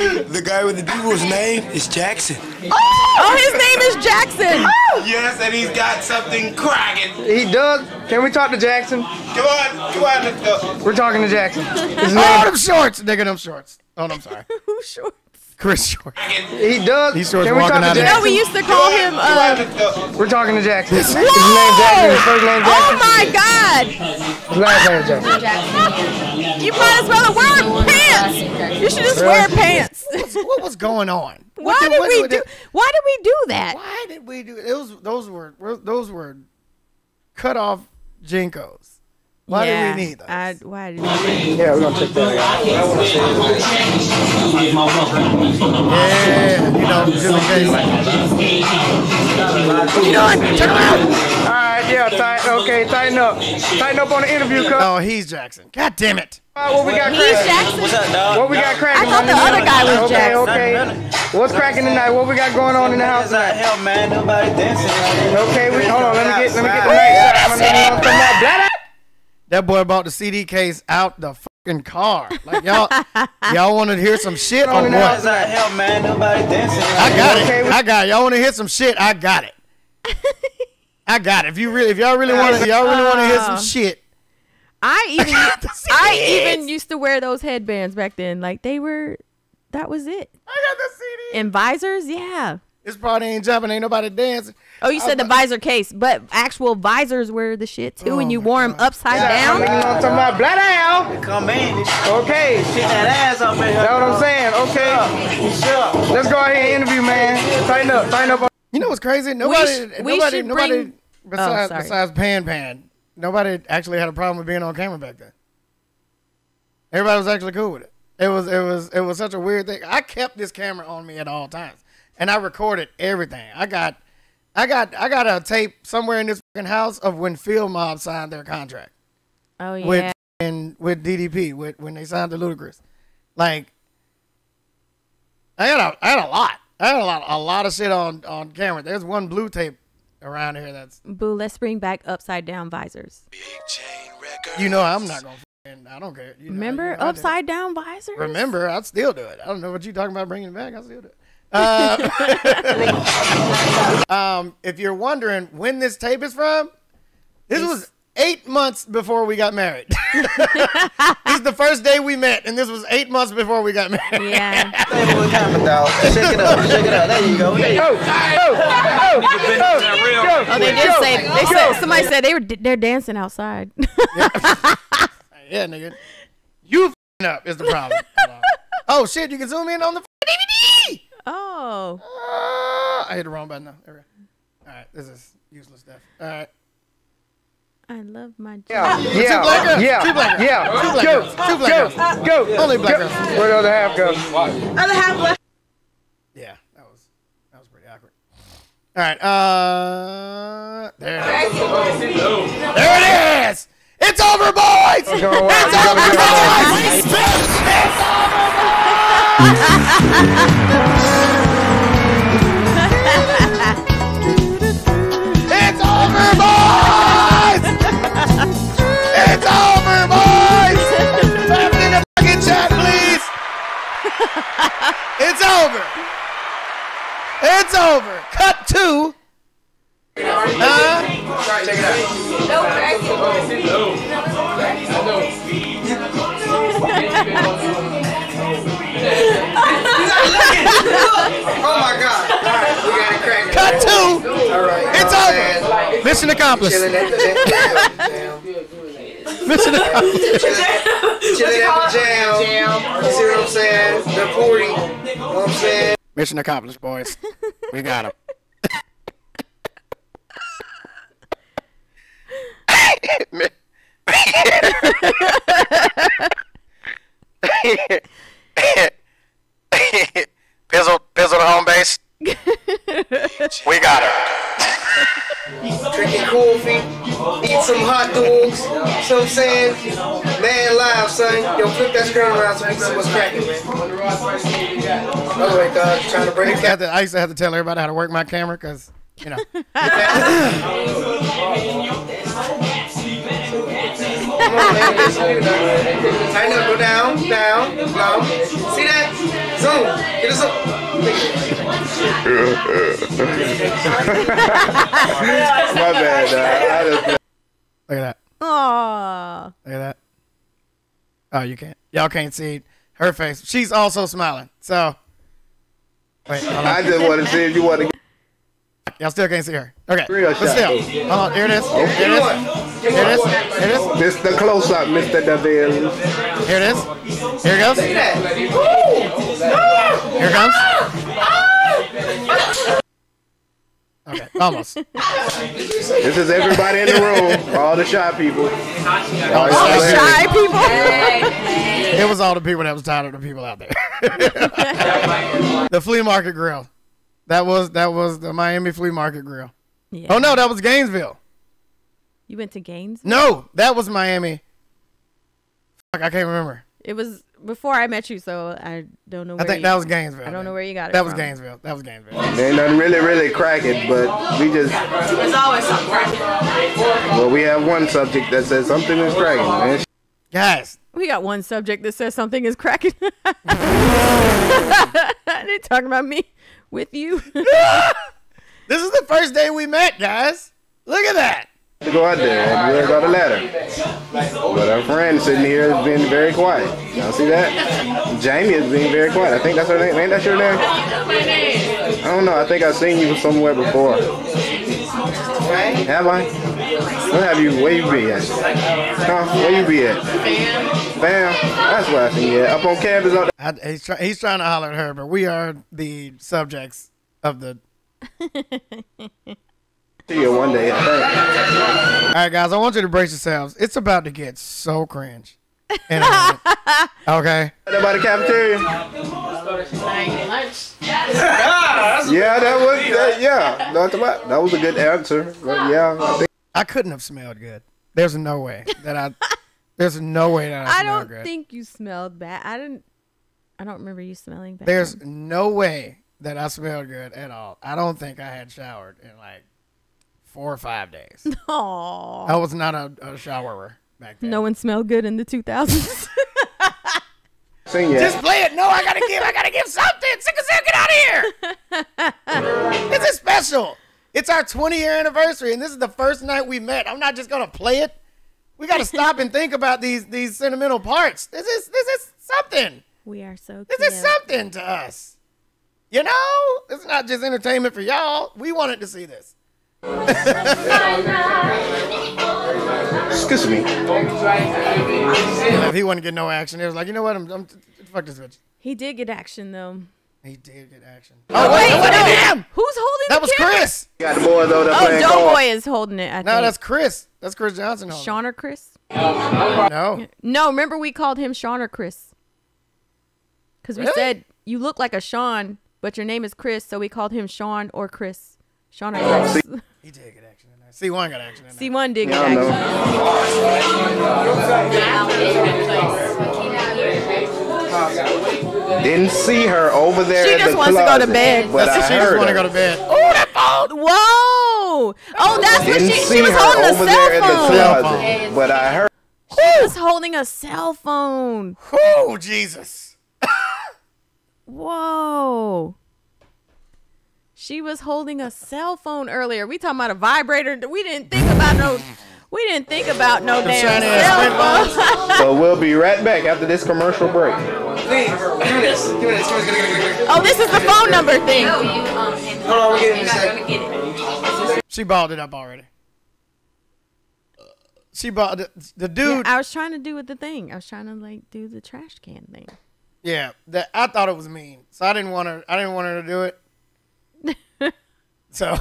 The guy with the Google's name is Jackson. Oh, his name is Jackson. Yes, and he's got something cracking. He does. Can we talk to Jackson? Come on, come on, let's go. We're talking to Jackson. His Oh, them shorts, nigga, them shorts. Oh, no, I'm sorry. Who shorts? Chris Short. he does. These shorts Can we walking talk out to of Jackson? No, we used to call him. Uh, We're talking to Jackson. His name Jackson. His first name oh my God! His last name Jackson. Jackson. You might as well wear pants. You should just wear pants. What was going on? Why What did what we what do? Why did we do that? Why did we do? It was those were were- those were cut off JNCOs. Why yeah, did we need those? I, why did we? Yeah, we're gonna check that out. yeah, you know, just in case. What you doing? Turn around. All right, yeah, tight, okay, tighten up. Tighten up on the interview, cuz. Oh, he's Jackson. God damn it. What we got He's cracking? Jackson. What's up, dog? What we got cracking? I thought the other guy was okay, Jackson. Okay, okay. What's cracking tonight? What we got going on in the house tonight? help, man. Nobody dancing. Okay, we hold on. Let me get let me get the night shot. My nigga, come on, blah, blah. That boy bought the CD case out the fucking car. Like y'all, y'all want to hear some shit or That's what? not help, man. Nobody dancing. I got it. I got it. Y'all want to hear some shit? I got it. I got it. If you really, if y'all really want to, y'all really want to hear some Oh. shit. I even the I even used to wear those headbands back then. Like they were, that was it. I got the CD. And visors, yeah. This party ain't jumping. Ain't nobody dancing. Oh, you said the visor case, but actual visors were the shit too, and you oh, wore them upside You down. know what I'm talking about? Black down. Come in. Okay. Shit that ass up in here. That's what I'm saying. Okay. Sure. Let's go ahead and interview, man. Tighten up. Tighten up. You know what's crazy? Nobody, sh- we nobody, nobody. bring- oh, Besides, sorry. besides Pan Pan, nobody actually had a problem with being on camera back then. Everybody was actually cool with it. It was, it was, it was such a weird thing. I kept this camera on me at all times, and I recorded everything. I got, I got, I got a tape somewhere in this fucking house of when Field Mob signed their contract Oh yeah. with and with DTP with when they signed the Ludacris. Like, I had a, I had a lot. I had a lot, a lot of shit on on camera. There's one blue tape around here that's, Boo, let's bring back upside down visors. you know, I'm not gonna. fucking- I don't care. You know, Remember you know, upside down visors? Remember, I'd still do it. I don't know what you're talking about bringing it back. I still do it. Uh, um, if you're wondering when this tape is from, this was eight months before we got married. this is the first day we met, and this was eight months before we got married. Yeah. Table camera, dog. Shake it up. Shake it up. There you go. There you go. Oh, they did say. They said somebody said they were they're dancing outside. Yeah, nigga. You f***ing up is the problem. Oh shit, you can zoom in on the f***ing DVD. Oh. Uh, I hit the wrong button. though. There we go. All right, this is useless stuff. All right. I love my Yeah, job. Two black girls. yeah, Two black girls. yeah. Two black Go, girls. Two black girls. Go. Only black girls. Where the other half go? Other half left. Yeah, that was that was pretty awkward. All right. Uh, there it is. There it is. It's over, boys. It's over, boys. It's over, It's boys. It's over, boys. Clap it in the fucking chat, please. It's over. It's over. Cut two. Huh? Oh my God. All right, we got it cracked. Cut two. All right. It's over. Mission accomplished. Chilling at the jam. Mission accomplished. Chilling at the jam. You see what I'm saying? The 40. You know what I'm saying? Mission accomplished, boys. We got him. Pizzle, Pizzle to home base. we got her. Drinking coffee. Eat some hot dogs. You know what I'm saying? Man live, son. Yo, flip that screen around so we can see what's cracking, man. By the way, dog, trying to I bring used, it to have back. I used to have to tell everybody how to work my camera because, you know. Come on, man. Listen, you know. Tighten up. Go down, down, down. See that? Zoom. Get us up. My bad, dog. I just Look at that. Aw. Look at that. Oh, you can't. Y'all can't see her face. She's also smiling. So, wait, I just want to see if you want to. Y'all still can't see her. Okay. Real But shot. still. Hold on. Here it is. Here it is. Here it is. Here it is. Mr. Close Up, Mr. Deville. Here it is. Here it goes. Here it comes. Okay, almost. This is everybody in the room. All the shy people. All y'all here. Shy people. It was all the people that was tired of the people out there. the flea market grill. That was that was the Miami flea market grill. Yeah. Oh no, that was Gainesville. You went to Gaines? No, that was Miami. Fuck, I can't remember. It was before I met you, so I don't know. Where I think you, that was Gainesville. I don't know where you got it. That was from. Gainesville. That was Gainesville. Ain't nothing really, really cracking, but we just. There's always something cracking. Well, we have one subject that says something is cracking, man. Guys, We got one subject that says something is cracking. they talking about me with you. This is the first day we met, guys. Look at that. To go out there and we'll go the ladder. But our friend sitting here is being very quiet. Y'all see that? Jamie is being very quiet. I think that's her name. Ain't that your name? I don't know. I think I've seen you somewhere before. Have I? Where have you? Where you be at? Huh? Where you be at? Bam. That's where I seen you at. Up on campus. Up I, he's, try, he's trying to holler at her, but we are the subjects of the. See you one day. All right, guys, I want you to brace yourselves. It's about to get so cringe. In a minute. okay. That by the cafeteria. Yeah, that was that, yeah. That's about, that was a good answer. But yeah, I think I couldn't have smelled good. There's no way that I. There's no way that I, I don't good. think you smelled bad. I didn't. I don't remember you smelling bad. There's no way that I smelled good at all. I don't think I had showered in like four or five days. Aww. I was not a, a showerer back then. No one smelled good in the 2000s. seen you. Just play it. No, I gotta give. I gotta give something. Sick of get out of here. this is special. It's our 20 year anniversary, and this is the first night we met. I'm not just gonna play it. We gotta stop and think about these these sentimental parts. This is this is something. we are so This cute. is something to us. You know, it's not just entertainment for y'all. We wanted to see this. Excuse me. If he wasn't getting no action, He was like, you know what? I'm, I'm fuck this bitch. He did get action though. He did get action. Oh wait, Wait, no. him? Who's holding That the was camera? Chris. Got the boys over there Oh, playing Doughboy cards. is holding it. I No, think. that's Chris. That's Chris Johnson. holding. Sean or Chris. No. No, remember we called him Sean or Chris. Because we Really? said you look like a Sean, but your name is Chris, so we called him Sean or Chris. Sean or Chris. He did get action in there. C1 got action in there. C1 did get I action. know. Didn't see her over there. She at just the wants to go to bed. But I she just heard want to go to bed. Oh, that phone. Whoa! Oh, that's what Didn't she, she was her holding a over there cell at the phone. closet, but I heard. She was holding a cell phone. Oh, Jesus. Whoa. She was holding a cell phone earlier. We talking about a vibrator. We didn't think about no. We didn't think about no damn cell phone. So we'll be right back after this commercial break. Please, give me this. Give me oh, this is the phone number thing. Hold on, we're getting this. She balled it up already. She balled the, the dude. I was trying to do with the thing. I was trying to like do the trash can thing. Yeah, that I thought it was mean, so I didn't want her. I didn't want her to do it. So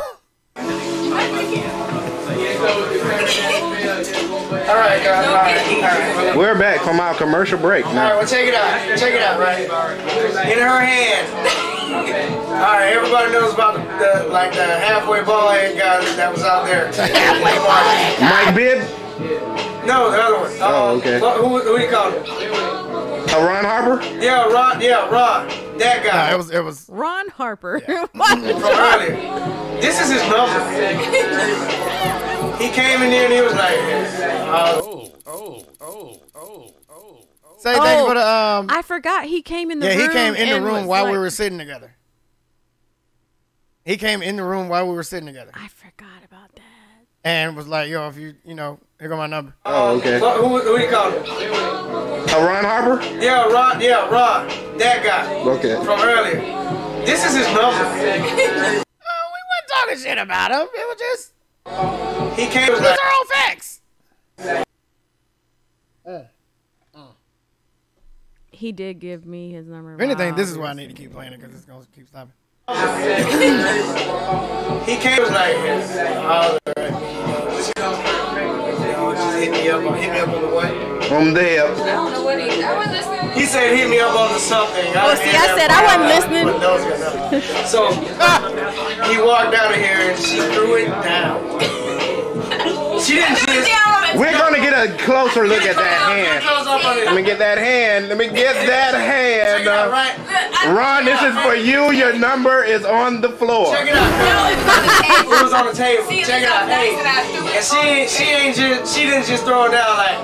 All right, guys. All right. All right. We're back from our commercial break All right, now. well, check it out. Check it out, right? In her hand. All right, everybody knows about the, the like the halfway ball head guy that was out there. halfway ball Mike Bibb, No, the other one. Uh, Oh, okay. Who, who do you call him? Uh, Ron Harper. Yeah, Ron. Yeah, Ron. That guy. it was it was. Ron Harper. what? from. This is his number. he came in there and he was like, uh, oh, oh, oh, oh, oh. Say thank you for the um. I forgot he came in the yeah, room. he came in the room was while we were sitting together. He came in the room while we were sitting together I forgot about that. And was like, "Yo, if you you know, here go my number." Oh, okay. who, who do you call him? Uh, Ron Harper. Yeah, Ron. Yeah, Ron. That guy Okay. from earlier. This is his number. Oh, we weren't talking shit about him. It was just He came. Was these like, are all facts. He did give me his number. If anything, this is why I need to keep playing it because it's gonna keep stopping. He came. Was like, uh, just hit me up. on- Hit me up on the what? From there. He said hit me up on the something. Oh, see, I said I wasn't listening. But those. So he walked out of here and she threw it down. She didn't just. We're gonna get a closer look at that hand. Close up on it. Let me get that hand. Let me get that hand. Check it out, Uh. Ron, this is for you. Your number is on the floor. Check it out. It was on the table. Check it out. Hey, and she ain't, she ain't just she didn't just throw it down like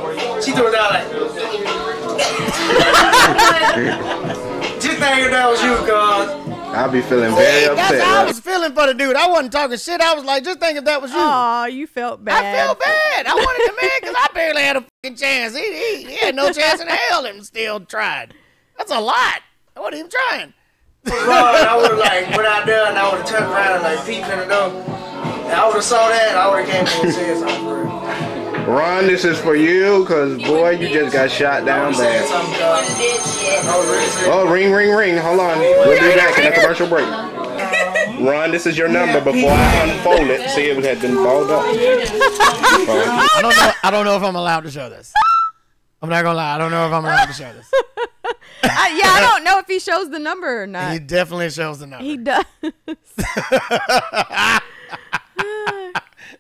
she threw it down like Just think if that was you, cuz. I'll be feeling very See, that's upset. how I was feeling for the dude. I wasn't talking shit. I was like, just think if that was you. Aw, you felt bad. I felt bad. I wanted the man because I barely had a fucking chance. He, he, he had no chance in hell and still tried. That's a lot. I wasn't even trying. Lord, I would have like went out there and I would have turned around and like peeped in the door. And I would have saw that and I would have came in and said something for real. Ron, this is for you, cause boy, you just got shot down Said bad. something, cuz. I would really said. Oh, ring, ring, ring. Hold on. We'll be back in a commercial break. Ron, this is your number. Before I unfold it, see if it had been folded up. I don't know. I don't know if I'm allowed to show this. I'm not gonna lie. I don't know if I'm allowed to show this. I, yeah, I don't know if he shows the number or not. He definitely shows the number. He does.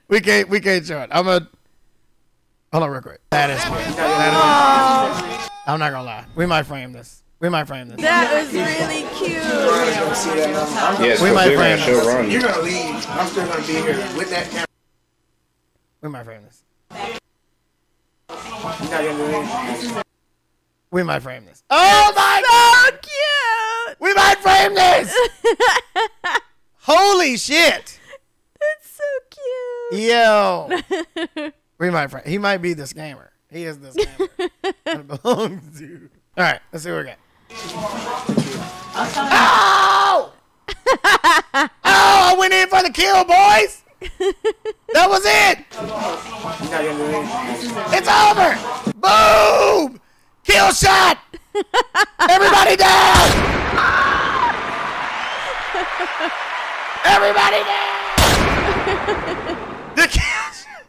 we can't. We can't show it. I'm a. Hold on, real quick. That is. Good. That is I'm not gonna lie. We might frame this. We might frame this. that was really cute. Don't see that number. I'm- Yes, We might frame this. Ron. You're gonna leave. I'm still gonna be here with that camera. We might frame this. You're not gonna do anything. We might frame this. Oh my god! So cute. We might frame this. Holy shit! That's so cute. Yo. we might. He might be the scammer. He is the scammer. it belongs to. All right. Let's see what we got. Oh! oh! I went in for the kill, boys. That was it. You're not gonna do anything. It's over. Boom! Kill shot. Everybody down. Everybody down. the kill shot.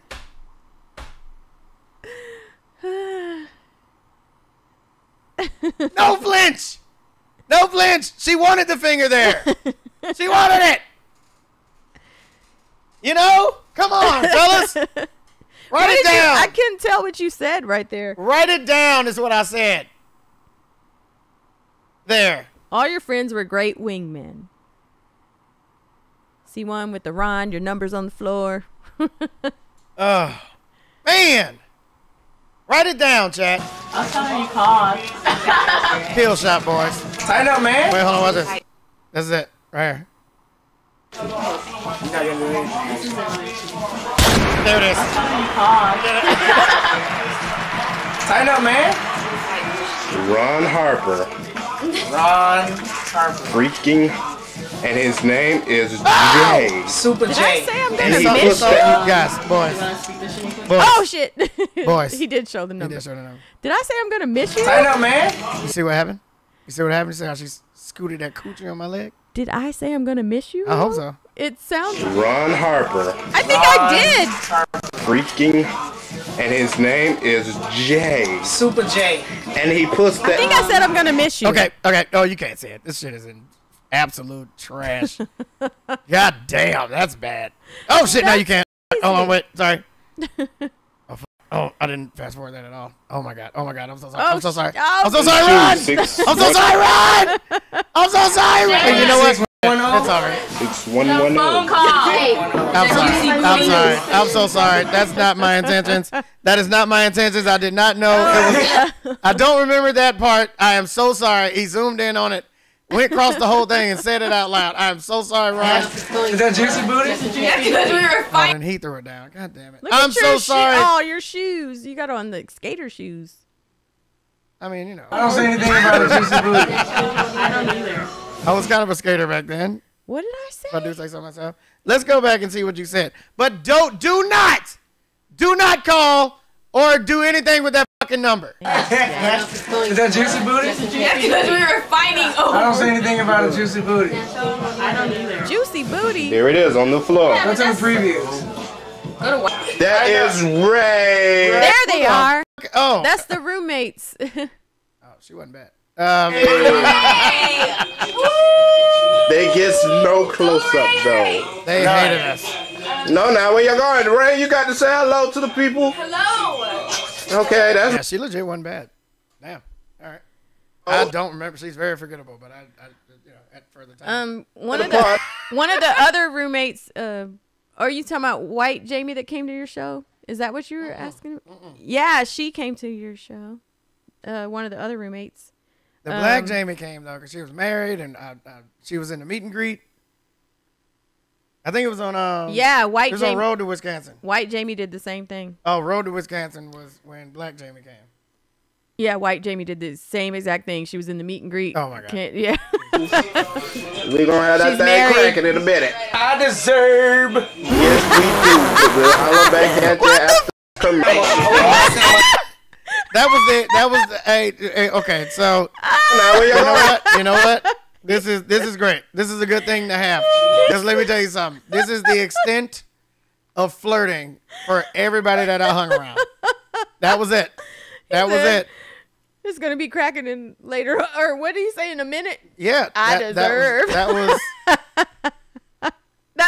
No flinch. No flinch. She wanted the finger there. She wanted it. You know? Come on, fellas. Write it did you- down. I couldn't tell what you said right there. Write it down is what I said. There. All your friends were great wingmen. C1 with the Ron, your numbers on the floor. Oh, man. Write it down, chat. I'm telling you, call. Kill shot, boys. Tighten up, man. Wait, hold on. What's this. This is it. Right here. You're not gonna do anything. There it is. Tighten up, man. Ron Harper, Ron Harper. freaking, and his name is Oh! Jay. Super Did I J. say I'm And gonna he So, put miss you? that- guys, boys. Boys. Oh shit! Boys. he did show the number. He did show the number. Did I say I'm gonna miss you? I know, man. You see what happened? You see what happened? You see how she scooted that coochie on my leg? Did I say I'm gonna miss you? I hope so. It sounds. Ron Harper, I think I did. freaking, and his name is Jay. Super J. And he puts I think. I said I'm gonna miss you. Okay, okay. Oh, you can't say it. This shit is in absolute trash. God damn, that's bad. Oh shit, now you can't. Hold on, wait. Sorry. Oh, f- oh, I didn't fast forward that at all. Oh my god. Oh my god. I'm so sorry. Oh, I'm so sorry. oh. I'm so oh, sorry, Ron. Six, I'm so sorry, Ron. I'm so sorry. Ron. You know what? It's all right. Six one one oh. Phone zero. call. I'm sorry. I'm sorry. I'm so sorry. That's not my intentions. That is not my intentions. I did not know. It was, oh. I don't remember that part. I am so sorry. He zoomed in on it, went across the whole thing, and said it out loud. I am so sorry, Ron. Is that Juicy Booty? Yeah, because we were Oh, fighting. and he threw it down. God damn it. Look I'm at your so shoe- sorry. Oh, your shoes. You got on the skater shoes. I mean, you know, I don't say anything about a Juicy Booty. I don't either. I was kind of a skater back then. What did I say? If I do say so myself. Let's go back and see what you said. But don't, do not, do not call or do anything with that fucking number. Is that Juicy Booty? Yeah, because we were fighting I don't over. say anything about a Juicy Booty. I don't either. Juicy booty. There it is on the floor. That's to the previews. Go to work. That is Ray. There they are. Oh, That's the roommates. oh, she wasn't bad. Um, They get no close up though. they hated us. No, now where you going, Ray? You got to say hello to the people. Hello. Okay, that's Yeah, she legit wasn't bad. Damn. All right. I don't remember. She's very forgettable, but I, I you know, at further time. um, one of the one of the other roommates. Uh, are you talking about White Jamie that came to your show? Is that what you were asking? Yeah, she came to your show. uh, one of the other roommates. The black Um, Jamie came though, because she was married and uh, uh, she was in the meet and greet. I think it was on. Um, Yeah, white It was on Jamie. Road to Wisconsin. White Jamie did the same thing. Oh, Road to Wisconsin was when Black Jamie came. Yeah, White Jamie did the same exact thing. She was in the meet and greet. Oh, my God. Can't- yeah. We gonna have that She's thing married. cracking in a minute. I deserve. Yes, we do. We'll holler back at you after commercial. That was it. That was the. Hey, hey, okay, so Now, where you know what? You know what? This is this is great. This is a good thing to have. Just let me tell you something. This is the extent of flirting for everybody that I hung around. That was it. That was it. it's gonna be cracking in later, or what do you say in a minute? Yeah. I that, deserve. That was that was,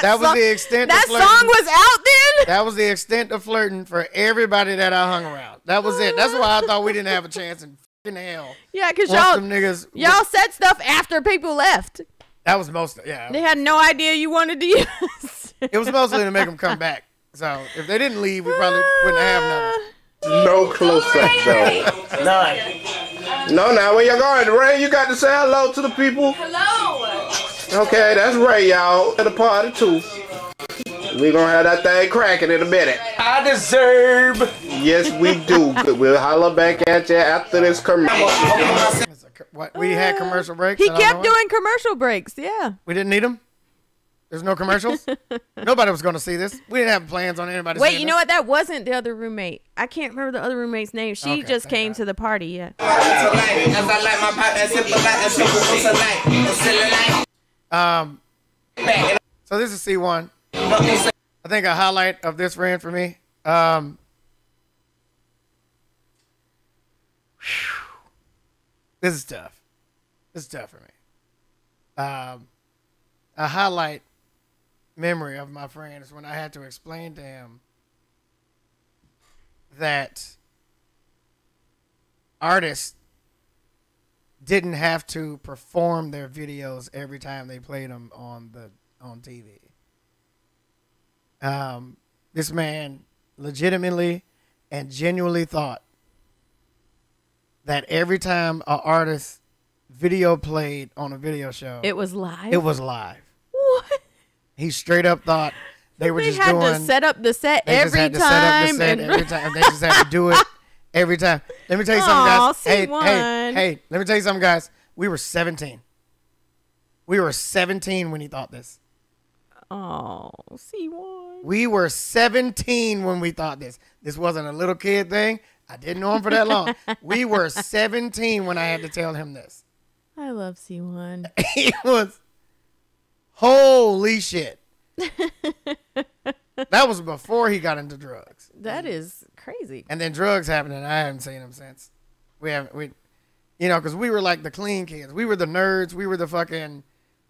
that was song- the extent. That of flirting. song was out then. That was the extent of flirting for everybody that I hung around. That was it. That's why I thought we didn't have a chance in hell. Yeah, because y'all them niggas, y'all said stuff after people left. that was most. Yeah, They had no idea you wanted to use. it was mostly to make them come back. So if they didn't leave, we probably wouldn't have nothing. No close up though. None. No, now where you going? Ray, you got to say hello to the people. Hello. Okay, that's Ray, y'all. At the party too. We gonna have that thing cracking in a minute. I deserve. Yes, we do. Good. We'll holler back at you after this commercial. It's a co- What, we had commercial breaks. he that I know kept of? doing commercial breaks. Yeah. We didn't need them. There's no commercials. Nobody was going to see this. We didn't have plans on anybody. Wait, seeing you know what? That wasn't the other roommate. I can't remember the other roommate's name. She Okay, just came God. to the party. Yeah. Um, so this is C1. I think a highlight of this ran for me. Um, this is tough. This is tough for me. Um, a highlight memory of my friend is when I had to explain to him that artists didn't have to perform their videos every time they played them on the on TV. Um, this man legitimately and genuinely thought that every time an artist video played on a video show, It was live. it was live. What? He straight up thought they were They just had doing to set up the set they just every had to time. set up the set and every time. They just had to do it every time. Let me tell you something, Aw, guys. Hey, hey, hey, let me tell you something, guys. We were 17. We were 17 when he thought this. Oh, see one. We were 17 when we thought this. This wasn't a little kid thing. I didn't know him for that long. we were 17 when I had to tell him this. I love C one. he was holy shit. that was before he got into drugs. That is crazy. And then drugs happened, and I haven't seen him since. We haven't, we, you know, because we were like the clean kids. We were the nerds. We were the fucking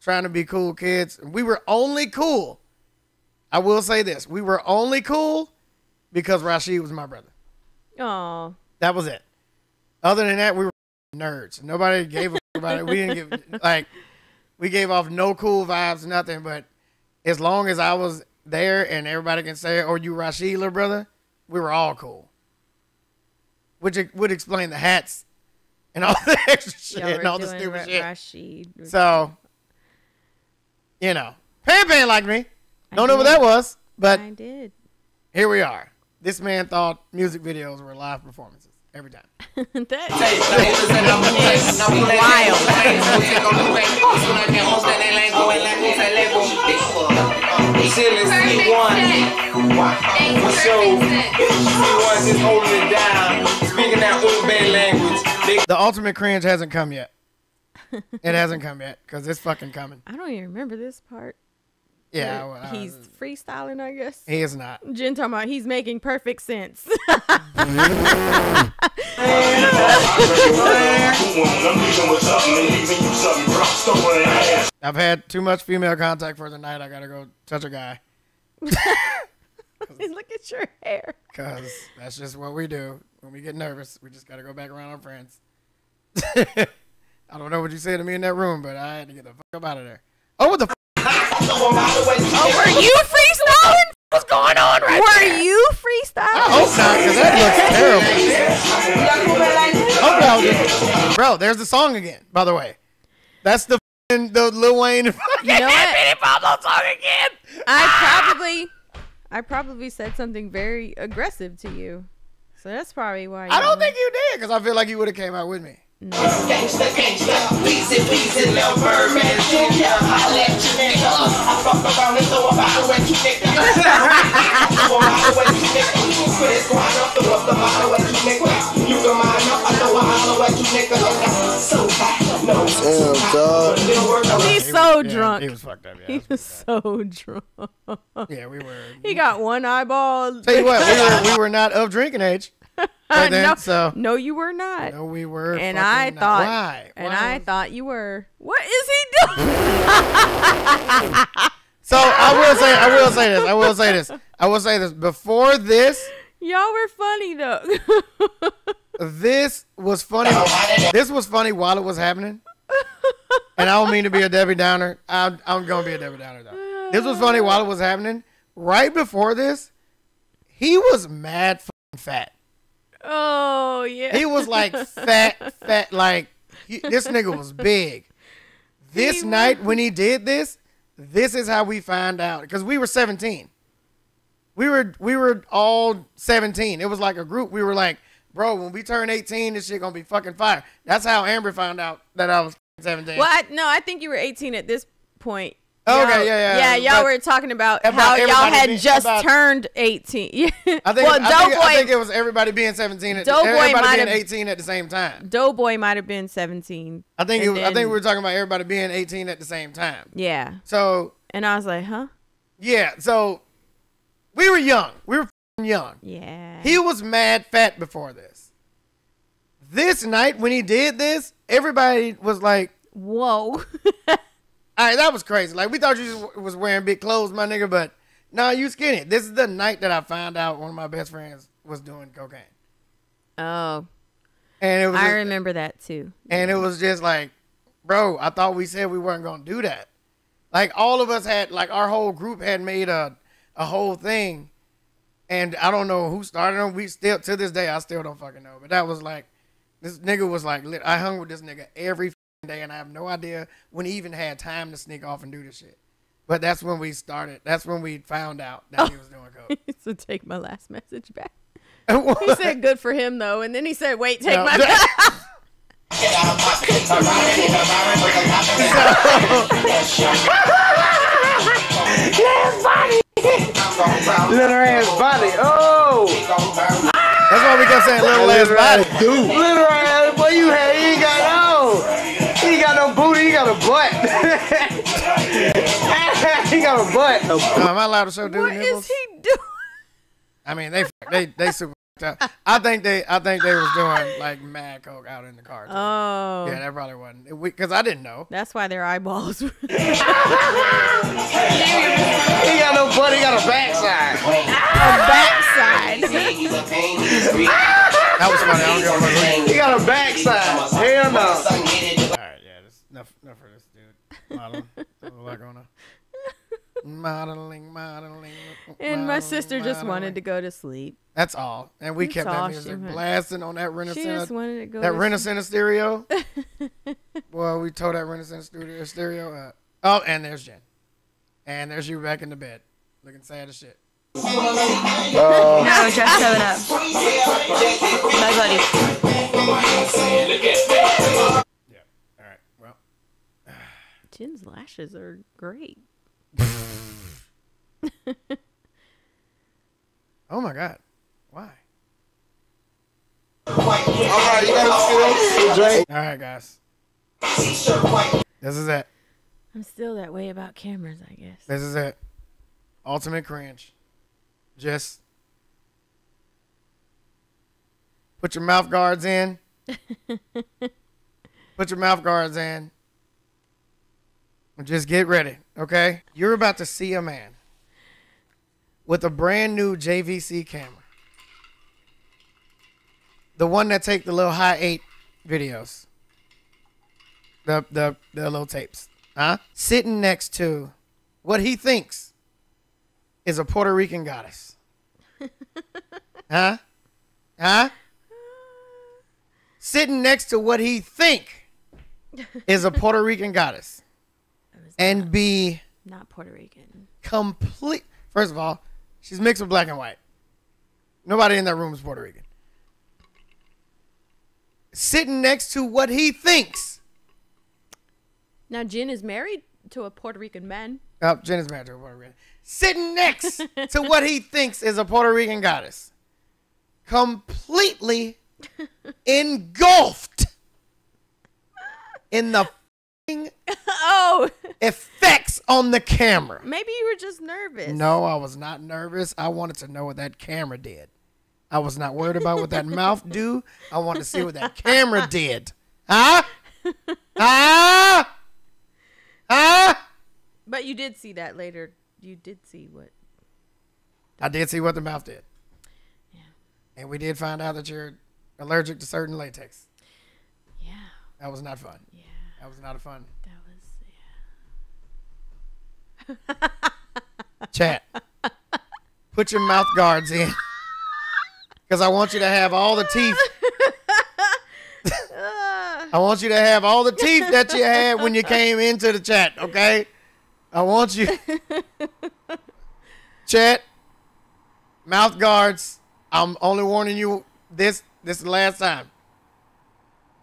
trying to be cool kids. We were only cool. I will say this: we were only cool because Rashid was my brother. Oh, That was it. Other than that, we were nerds. Nobody gave a about it. We didn't give like we gave off no cool vibes, nothing. But as long as I was there and everybody can say, "Oh, you Rashid, little brother," we were all cool. Which it would explain the hats and all the extra shit and all the stupid shit. Rashid. So, you know, Pan Pan like me. I Don't know what that was, but I did. here we are. This man thought music videos were live performances every time. that Chillin' C1. For sure. C1 just holding it down. Speaking that Ube language. The ultimate cringe hasn't come yet. It hasn't come yet because it's fucking coming. I don't even remember this part. Yeah, well, uh, he's freestyling, I guess. he is not. Jen talking about he's making perfect sense. I've had too much female contact for the night. I gotta go touch a guy Look at your hair. because that's just what we do when we get nervous. We just gotta go back around our friends. I don't know what you said to me in that room, but I had to get the fuck up out of there. Oh, what the? F- Oh, were you freestyling? What's going on right Were there? you I hope not, because that looks terrible. I hope you I was just, bro. There's the song again. By the way, that's the the Lil Wayne. You know what? Pablo song again. I ah! probably, I probably said something very aggressive to you, so that's probably why. I don't think you did because I feel like you would have came out with me. Gangsta, gangsta, Weezy, Weezy, Lil Birdman Jr. Holla at you, nigga. I fuck around and throw a bottle at you, nigga. Throw a bottle at you, nigga. Put his squad up, throw up the bottle at you, nigga. You can mind up, I throw a hollow at you, nigga. So fat, no. Damn, dog. Little work of He's so Yeah, drunk. He was fucked up. He Yeah, was so drunk. yeah we were. He got one eyeball. Tell you what, we were we were not of drinking age. Back then, no, so no, you were not. no, we were. and I not. thought, why? and Why I thought you were. What is he doing? So I will say, I will say this. I will say this. I will say this. Before this, Y'all were funny though. this was funny. This was funny while it was happening. And I don't mean to be a Debbie Downer. I'm, I'm gonna be a Debbie Downer though. This was funny while it was happening. Right before this, he was mad fucking fat. Oh yeah. He was like fat, fat. Like he, this nigga was big. This He night when he did this, this is how we find out because we were 17. We were we were all 17. It was like a group. We were like, bro, when we turn 18, this shit gonna be fucking fire. That's how Amber found out that I was 17. Well, I, no, I think you were 18 at this point. Okay, yeah, yeah, Yeah, y'all were talking about, about how y'all had being- just about- turned 18. Yeah. I think, well, I, think, I think it was everybody being 17. At, Doughboy everybody being have- 18 at the same time. Doughboy might have been 17. I think it was, I think we were talking about everybody being 18 at the same time. Yeah. So And I was like, huh? Yeah, so we were young. We were f***ing young. Yeah. He was mad fat before this. This night when he did this, everybody was like, Whoa. "All right, that was crazy. Like we thought you was wearing big clothes, my nigga, but no, you skinny." This is the night that I found out one of my best friends was doing cocaine, oh, and it was I just- remember that too. and it was just like, bro, I thought we said we weren't gonna do that. Like all of us had, like our whole group had made a a whole thing, and I don't know who started them. We still to this day, I still don't fucking know. But that was like, this nigga was like, lit. I hung with this nigga every day, and I have no idea when he even had time to sneak off and do this shit. But that's when we started. That's when we found out that he oh. was doing coke. so take my last message back. He said good for him though, and then he said, "Wait, take No. my." back. Little ass body. Oh. That's why we kept saying little ass body. Dude. Little ass boy, you had he ain't got he got a butt. Am I allowed to show dude what nipples? is he doing? I mean, they they they super. up. I think they I think they was doing like mad coke out in the car. too. Oh, yeah, that probably wasn't because I didn't know. that's why their eyeballs. He got no butt. He got a backside. A backside. That was funny. I don't give a fuck. He got a backside. Hell no. All right, yeah, that's enough enough for this dude. Modeling, There's a lot going on. Modeling, modeling. And my sister just wanted to go to sleep. That's all, and we That's kept that music blasting on that Renaissance. She Renaissance. just wanted to go. That to Renaissance stereo. well, we tore that Renaissance studio stereo up. Oh, and there's Jen. And there's you back in the bed, looking sad as shit. No, just seven up. My buddy. Yeah. All right. Well, Jen's lashes are great. Oh my God, why? All right, you got. All right, guys. This is it. I'm still that way about cameras, I guess. This is it. Ultimate cringe. Just put your mouth guards in. put your mouth guards in. Just get ready, okay? You're about to see a man with a brand new JVC camera. The one that take the little Hi8 videos. The the the little tapes. Huh? Sitting next to what he thinks is a Puerto Rican goddess. huh? Huh? sitting next to what he think is a Puerto Rican goddess, and be Not Puerto Rican. complete. First of all, she's mixed with black and white. Nobody in that room is Puerto Rican. Sitting next to what he thinks. Now Jin is married to a Puerto Rican man. Oh, Jin is married to a Puerto Rican. Sitting next to what he thinks is a Puerto Rican goddess. Completely engulfed in the Oh, effects on the camera. maybe you were just nervous. No, I was not nervous. I wanted to know what that camera did. I was not worried about what that mouth do. I wanted to see what that camera did. Huh? Huh? Huh? But you did see that later. You did see what? I did see what the mouth did. Yeah. And we did find out that you're allergic to certain latex. Yeah, That was not fun. That was not a fun. That was yeah. Chat. Put your mouth guards in. Because I want you to have all the teeth. I want you to have all the teeth that you had when you came into the chat, okay? I want you. Chat. Mouth guards. I'm only warning you this this is the last time.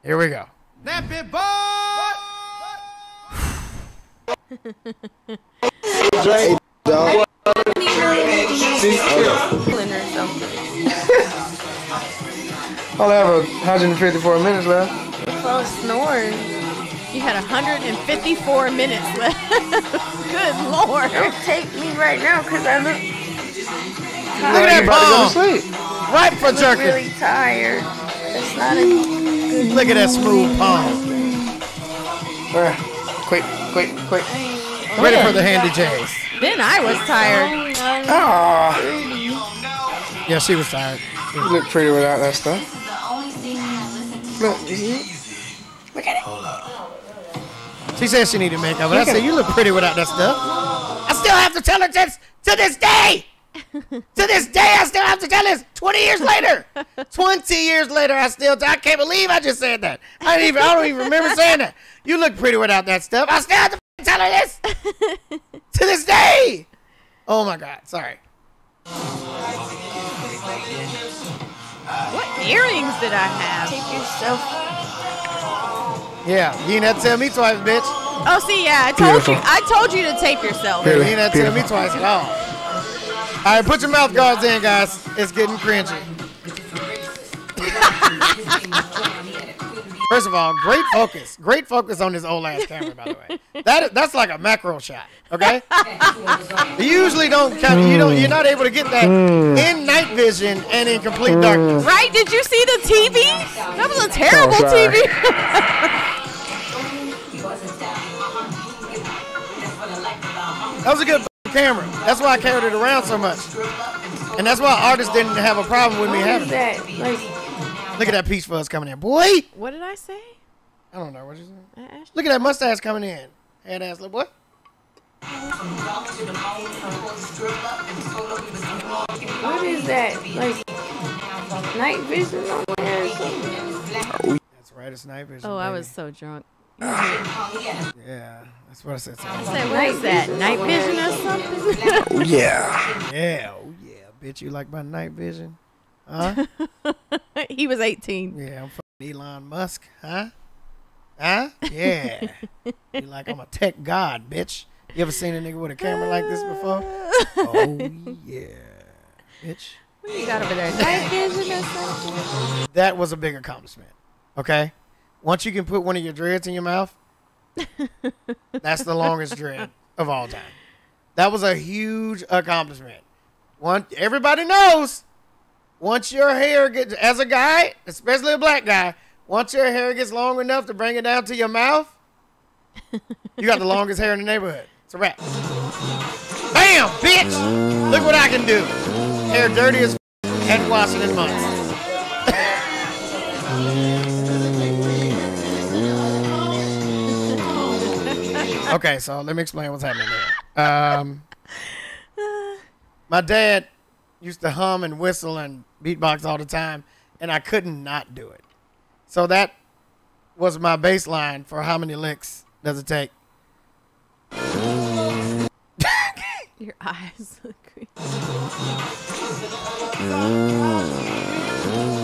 Here we go. Nappy boy. Hey, dog. Cleaner or have 154 minutes left. Well, snoring. You had 154 minutes left. Good lord. Don't take me right now because I look Look at that about to go to sleep. Right for jerking. really tired. It's not a good Look at that smooth palm. Alright. Quick, quick, quick. Ready for the handy J's. Then I was tired. Ah, Yeah, she was tired. you look pretty without that stuff. Look, look at it. She said she needed makeup, but I said you look pretty without that stuff. I still have to tell her this to this day. to this day, I still have to tell this. Twenty years later, twenty years later, I still. I can't believe I just said that. I didn't even. I don't even remember saying that. You look pretty without that stuff. I still have to tell her this to this day. Oh my God. Sorry. What earrings did I have? Take yourself. Yeah, you didn't have to tell me twice, bitch. Oh, see, yeah, I told Beautiful. you. I told you to tape yourself. You Really? didn't have to tell me twice at all. All right, put your mouth guards in, guys. It's getting cringy. First of all, great focus. Great focus on this old ass camera, by the way. That that's like a macro shot. Okay. you usually don't kind of you don't you're not able to get that in night vision and in complete darkness. Right? Did you see the TV? That was a terrible Oh. TV. That was a good f***ing camera. That's why I carried it around so much. And that's why artists didn't have a problem with me having it. That like Look at that peach fuzz coming in. Boy, what did I say? I don't know what you said. I asked Look at that mustache coming in. Head ass little boy. what is that? Like night vision on there or something? That's right, it's night vision. Oh, I was so drunk. Yeah, that's what I said. I said, what is that? Night vision or something? oh yeah. Yeah, oh yeah, bitch, you like my night vision? Huh? he was 18. yeah, I'm fucking Elon Musk, huh? Huh? Yeah. you like I'm a tech god, bitch. You ever seen a nigga with a camera like this before? Oh yeah, bitch. What you got over there? Night vision or something? That was a big accomplishment. Okay, once you can put one of your dreads in your mouth, that's the longest dread of all time. That was a huge accomplishment. One, everybody knows. Once your hair gets, as a guy, especially a black guy, once your hair gets long enough to bring it down to your mouth, you got the longest hair in the neighborhood. It's a wrap. Bam, bitch! Look what I can do. Hair dirty as f- hadn't washed in months. okay, so let me explain what's happening here. Um, my dad used to hum and whistle and beatbox all the time, and I couldn't not do it. So that was my baseline for how many licks does it take. Your eyes look creepy.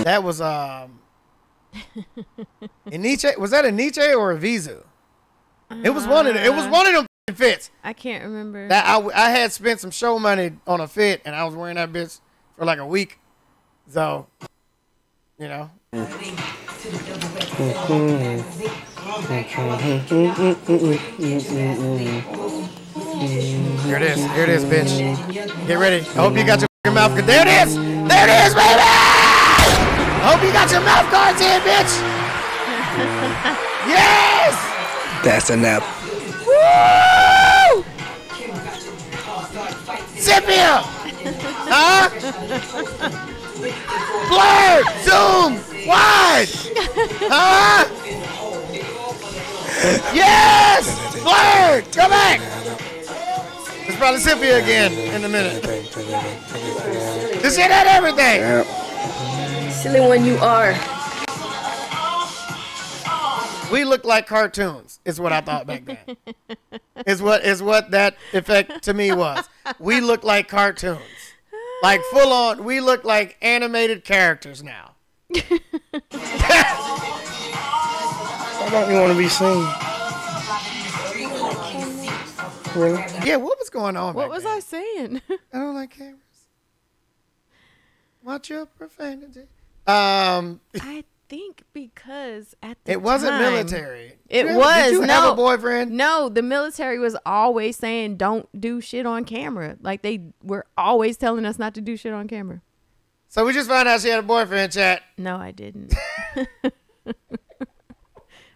That was um. Nietzsche was that a Nietzsche or a Vizu? It was one of the, it was one of them fits. I can't remember. That I, I had spent some show money on a fit and I was wearing that bitch for like a week. So, you know. Here it is. Here it is, bitch. Get ready. I hope you got your mouth guard. There it is. There it is, baby. I hope you got your mouth guards in, bitch. yes. That's a nap. Woo! Sepia! Huh? Blur! Zoom! Wide! Huh? Yes! Blur! Go back! It's probably Sepia again in a minute. This shit had everything! Silly one you are. We look like cartoons, is what I thought back then. is what is what that effect to me was. We look like cartoons. Like full on we look like animated characters now. Why don't you want to be seen? Really? Yeah, what was going on? what back was then? I saying? I don't like cameras. Watch your profanity. Um I think because at the it wasn't time- military. It you- was Did you no have a boyfriend? No, the military was always saying don't do shit on camera. Like they were always telling us not to do shit on camera. So we just found out she had a boyfriend chat. No, I didn't.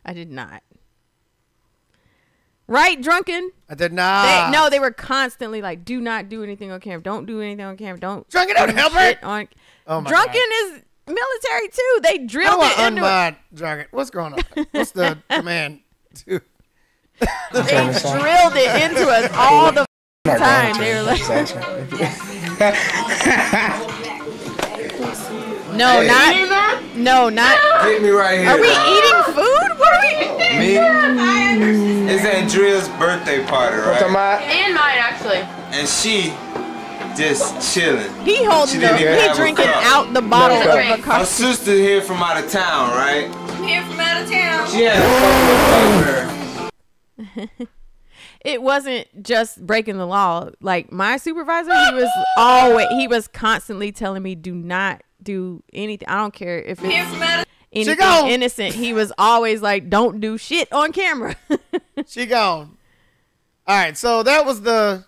I did not. Right, drunken? I did not. They, no, they were constantly like, "Do not do anything on camera. Don't do anything on camera. Don't." Drunken don't help her? On Oh my drunken God. is military too. They How do drilled it I into it. unmod Dragon? What's going on? What's the command? to- They drilled it into us all the f- time. They were like, "No, not, no, not." Get me right here. Are we eating food? What are we? Me? It's Andrea's birthday party, right? And mine, actually. And she just chilling. He She holding the, he drinking out the bottle No of cup. a Her coffee. sister here from out of town, right? I'm here from out of town. She had a couple. It wasn't just breaking the law. Like my supervisor, he was always he was constantly telling me, "Do not do anything. I don't care if it's from out anything gone. innocent." He was always like, "Don't do shit on camera." She gone. All right, so that was the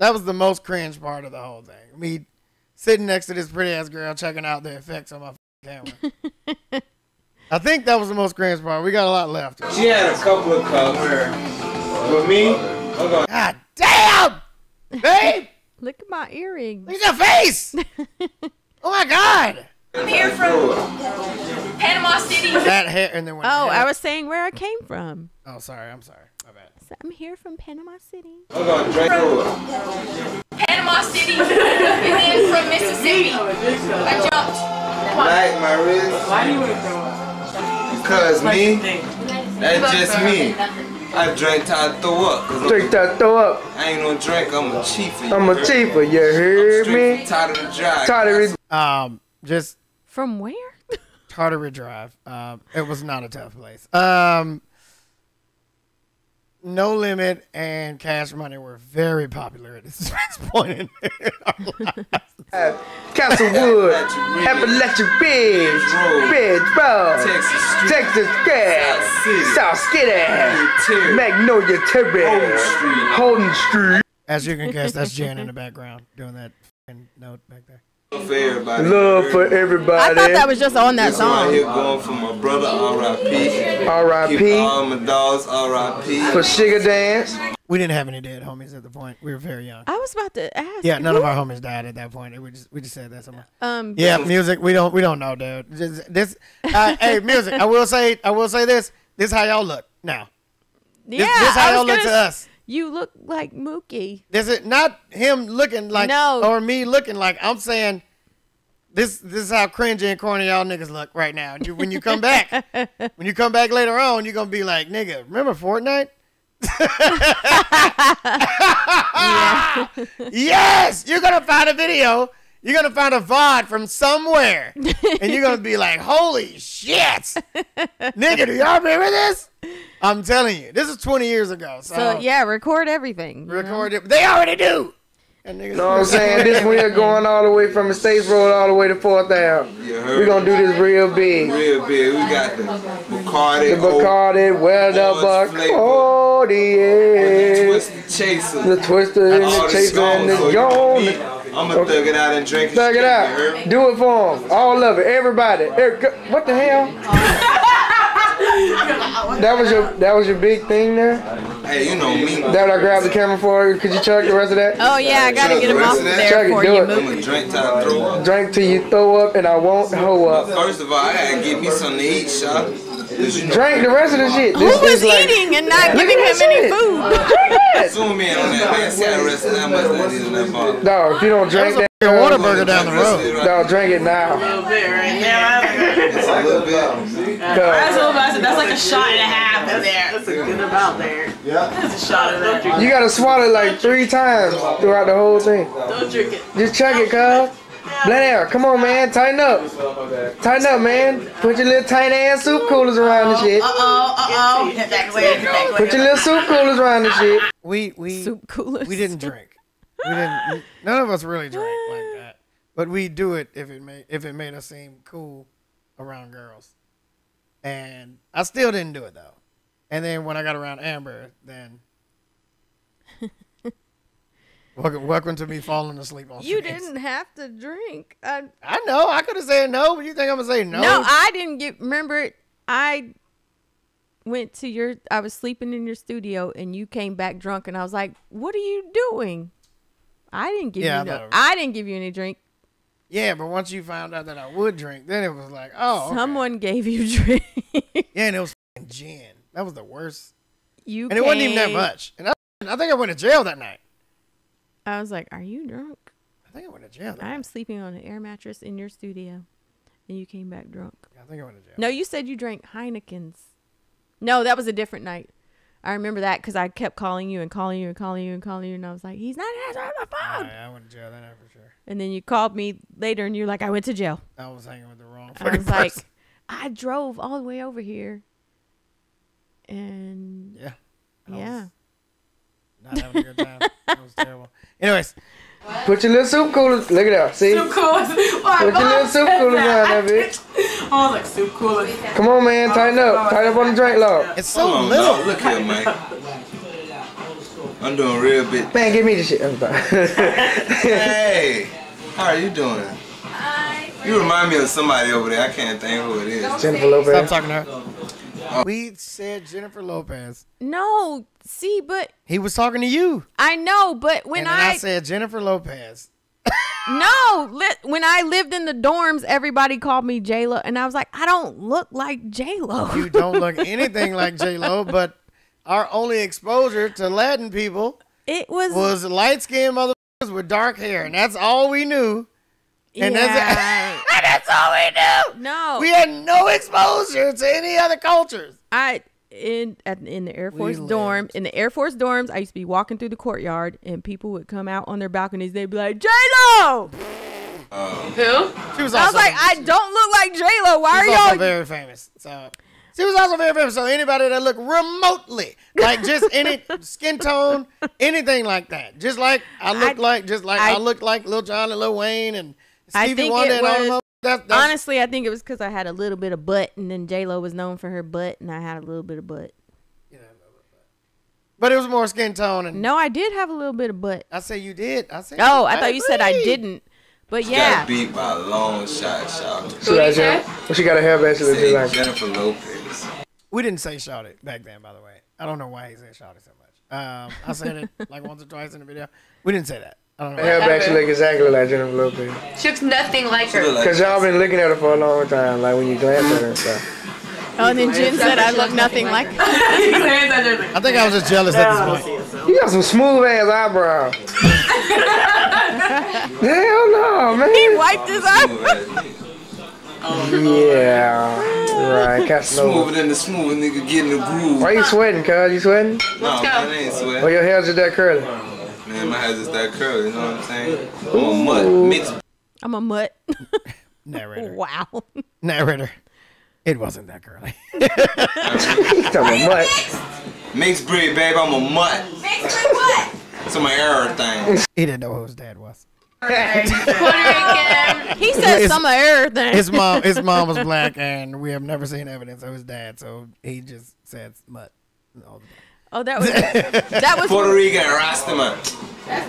that was the most cringe part of the whole thing. Me sitting next to this pretty ass girl checking out the effects on my camera. I think that was the most cringe part. We got a lot left. She had a couple of cups. With me, I'm God damn, babe, Look at my earrings. look at your face. Oh my god, I'm here from Panama City. that hair and then when Oh, I was saying where I came from. Oh, sorry, I'm sorry. My I'm here from Panama City. I'm going to drink over. Panama City. and then from Mississippi. I jumped. Like my wrist. Why do you want to Because me, that's just me. I drink till I throw up. 'cause I'm- Drink that, throw up. I ain't no drink, I'm a chief. I'm a cheaper, you heard me? Tired of the drive. Tired of Um, just From where? Tartary Drive. Um, it was not a tough place. Um, No Limit and Cash Money were very popular at this point in our lives. Castlewood, Appalachian Ridge, Ridge Road, Texas Street, Texas Gas, City, South Skitty, Magnolia Terry, Holden Street. Holden Street. As you can guess, that's Jan in the background doing that f***ing note back there. For everybody. Love for everybody. I thought that was just on that This right here going for my brother, R.I.P. R.I.P. Keep all my dogs, R.I.P. For Sugar Dance. We didn't have any dead homies at the point. We were very young. I was about to ask. Yeah, none of our homies died at that point. We just we just said that somewhere. Um, Yeah, music. We don't we don't know, dude. Just, this, uh, hey, music. I will say I will say this. This is how y'all look now. yeah. this, this how y'all look to gonna s- us. You look like Mookie. This is not him looking like No. or me looking like. I'm saying this this is how cringy and corny y'all niggas look right now. You, when you come back, when you come back later on, you're gonna be like, nigga, remember Fortnite? yes, you're gonna find a video. You're gonna find a VOD from somewhere, and you're gonna be like, "Holy shit, nigga, do y'all remember this?" I'm telling you, this is 20 years ago. So, So yeah, record everything. you know? record it. They already do. And You know what I'm saying? This we're going all the way from the States Road all the way to Fourth Ave. We're gonna do this real big. Real big. We got the Bacardi, The Bacardi, well the Orange flavor. Bacardi, yeah. Twist Chaser. The twister and All the the chaser and the you can gone. beat. I'ma thug it out and drink it. Thug it out. Do it for them. All of it. Everybody. Er- What the hell? That was your that was your big thing there. Hey, you know me. That what I grabbed the camera for. Could you chug the rest of that? Oh yeah, I gotta Chug get the him off of of that. there it, do you, it. Mookie. I'ma drink till I throw up. Drink till you throw up, and I won't hoe up. First of all, I gotta get me something to eat, shot. 'Cause you know, Drink the rest of the shit. Who This was like, eating and not giving him that any food? Drink that. zoom in on that, man. See how the rest of that much that is in that bottle. Dog, if you don't drink that, a Whataburger down the road. dog, drink it now. It's a little bit. Uh, that's like a shot and a half in there. That's a good amount there. Yeah. That's a shot of that. you gotta swallow it like three times throughout the whole thing. Don't drink it. Just check it, cuz. Blend air. Come on, man. Tighten up. Tighten up, man. Put your little tight ass soup coolers around the shit. Uh-oh, uh-oh. Hit back away, hit back away. Put your little soup coolers around the shit. we we Soup coolers. we didn't drink. We didn't. None of us really drank like that. But we do it if it made if it made us seem cool around girls. And I still didn't do it though. And then when I got around Amber, then welcome, welcome to me falling asleep on. You things. didn't have to drink. I, I know. I could have said no, but you think I'm gonna say no? no, I didn't get. Remember, I went to your. I was sleeping in your studio, and you came back drunk, and I was like, "What are you doing?" I didn't give Yeah, I you no. it was- I didn't give you any drink. yeah, but once you found out that I would drink, then it was like, oh, okay. Someone gave you drink. Yeah, and it was gin. That was the worst. you And it wasn't even that much. And I, I think I went to jail that night. I was like, "Are you drunk?" I think I went to jail. I am sleeping on an air mattress in your studio, and you came back drunk. I think I went to jail. No, you said you drank Heinekens. No, that was a different night. I remember that because I kept calling you and calling you and calling you and calling you, and I was like, "He's not answering the phone." yeah, I went to jail that night for sure. And then you called me later, and you're like, "I went to jail." I was hanging with the wrong I was like, "I drove all the way over here," and yeah, I yeah, was not having a good time. That was terrible. Anyways, Put your little soup coolers. Look at that. See? Soup coolers. Why, Put your little soup coolers said around that? that bitch. I was like, soup coolers. Come on, man. Tighten up. Tighten up on the drink log. it's so Hold on, little. dog. Look here, man. I'm doing real big. Man, give me the shit. I'm sorry. Hey, how are you doing? You remind me of somebody over there. I can't think who it is. Jennifer Lopez. Stop Lopez. talking to her. Oh. We said Jennifer Lopez. no, see, but He was talking to you. I know, but when and I, I, said Jennifer Lopez. no, li- when I lived in the dorms, everybody called me J Lo, and I was like, I don't look like J Lo. You don't look anything like J Lo, but our only exposure to Latin people It was, was light skinned motherfuckers with dark hair, and that's all we knew. And yeah. that's that's all we knew. no, We had no exposure to any other cultures. I in at in the Air Force lived. dorm in the Air Force dorms. I used to be walking through the courtyard, and people would come out on their balconies. They'd be like, J Lo. Who? She was I was like, I don't look like J Lo. Why are she was also y'all? very famous. So she was also very famous. So anybody that looked remotely like just any skin tone, anything like that, just like I look I- like, just like I, I- look like Lil Jon and Lil Wayne and Stevie Wonder it and all was- them. That, that's, Honestly, I think it was because I had a little bit of butt, and then J Lo was known for her butt, and I had a little bit of butt. but it was more skin tone and No, I did have a little bit of butt. I say you did. I said Oh, I thought you said I didn't. But She yeah, got beat by a long shot, shot. She got Jen- she got a hair band she look Say just like. Jennifer Lopez. We didn't say shout it back then, by the way. I don't know why he said shout it so much. Um, I said it like once or twice in the video. We didn't say that. I don't know. Hair back, she look look exactly like Jennifer Lopez. She looks nothing like her. Cause y'all been looking at her for a long time, like when you glance at her and stuff. Oh, and then Jen said I look nothing like her. I think I was just jealous at this point. You got some smooth ass eyebrows. Hell no, man. He wiped his eye. Yeah. Right, Casanova. Smoother than the smooth nigga getting the groove. Why you sweating, cuz? You sweating? No, I ain't sweat. Or oh, your hair's just that curly? Man, my hair's just that curly, you know what I'm saying? I'm a mutt, mixed I'm a mutt. Narrator. wow. Narrator. It wasn't that curly. talking about mutt. Mixed breed, babe. I'm a mutt. Mixed with what? It's my error thing. He didn't know who his dad was. He said His- some of everything. His mom, his mom was black, and we have never seen evidence of his dad. So he just said mutt. all the time. Oh, that was that was Puerto Rican Rastaman.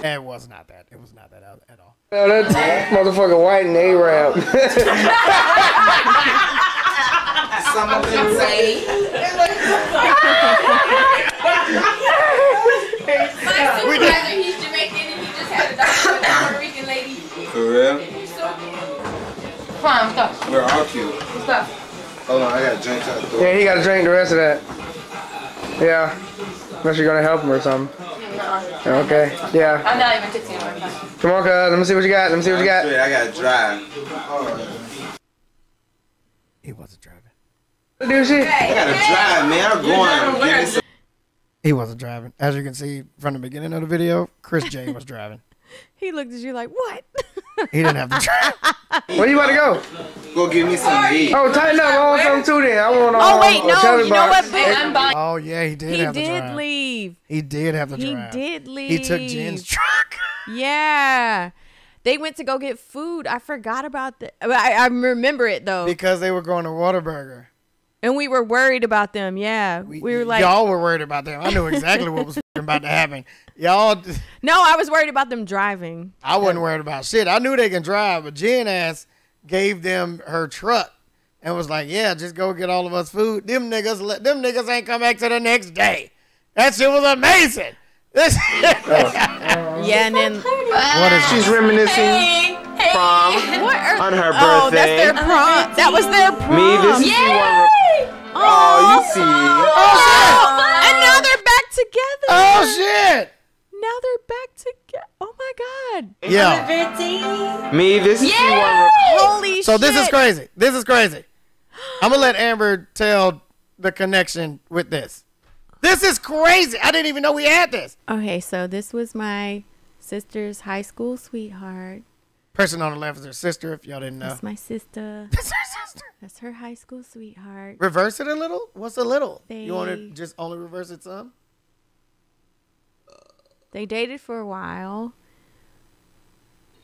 It was not that. It was not that at at all. Oh, that motherfucker white and A-Rap. Some of them say. My supervisor, he's Jamaican and he just had a daughter with a Puerto Rican lady. For real? Come on, let's. We're all cute. Let's. Hold on, I got drinks out the door. yeah, he gotta drink the rest of that. Yeah. Unless you're gonna help him or something. No, Okay. Yeah. I'm not even tipsy anymore. Come on, cuz. Let me see what you got. Let me see what you got. I got drive. He wasn't driving. Do shit. I gotta drive, man. I'm going. Give me. He wasn't driving. As you can see from the beginning of the video, Chris J was driving. He looked at you like, what? He didn't have the drive. Where you about to go? Go give me some to eat. Oh, tighten up. I want something too then. I want all. Oh, wait, uh, a no. You know what, bitch? I'm buying. Oh yeah, he did He have to did leave. He did have to He drive. did leave. He took Jen's truck. Yeah. They went to go get food. I forgot about that. I, I remember it though. because they were going to Whataburger. And we were worried about them. Yeah. We, were like, y'all were worried about them. I knew exactly what was about to happen. Y'all, no, I was worried about them driving. I wasn't worried about shit. I knew they can drive, but Jen ass gave them her truck and was like, "Yeah, just go get all of us food." Them niggas, let them niggas ain't come back to the next day. That shit was amazing. This, Yeah, and then what is She's reminiscing prom what are, on her Oh, that's their prom. That was their prom. Me, this is the one. Oh, you see. Oh, shit. and now they're back together. Oh shit! Now they're back together. Oh my god. Yeah. Me, this is the one. Holy shit. So shit. this is crazy. This is crazy. I'm gonna let Amber tell the connection with this. This is crazy. I didn't even know we had this. Okay, so this was my sister's high school sweetheart. Person on the left is her sister. If y'all didn't know, That's my sister. That's her sister. That's her high school sweetheart. Reverse it a little. What's a little? They, You want to just only reverse it some? They dated for a while,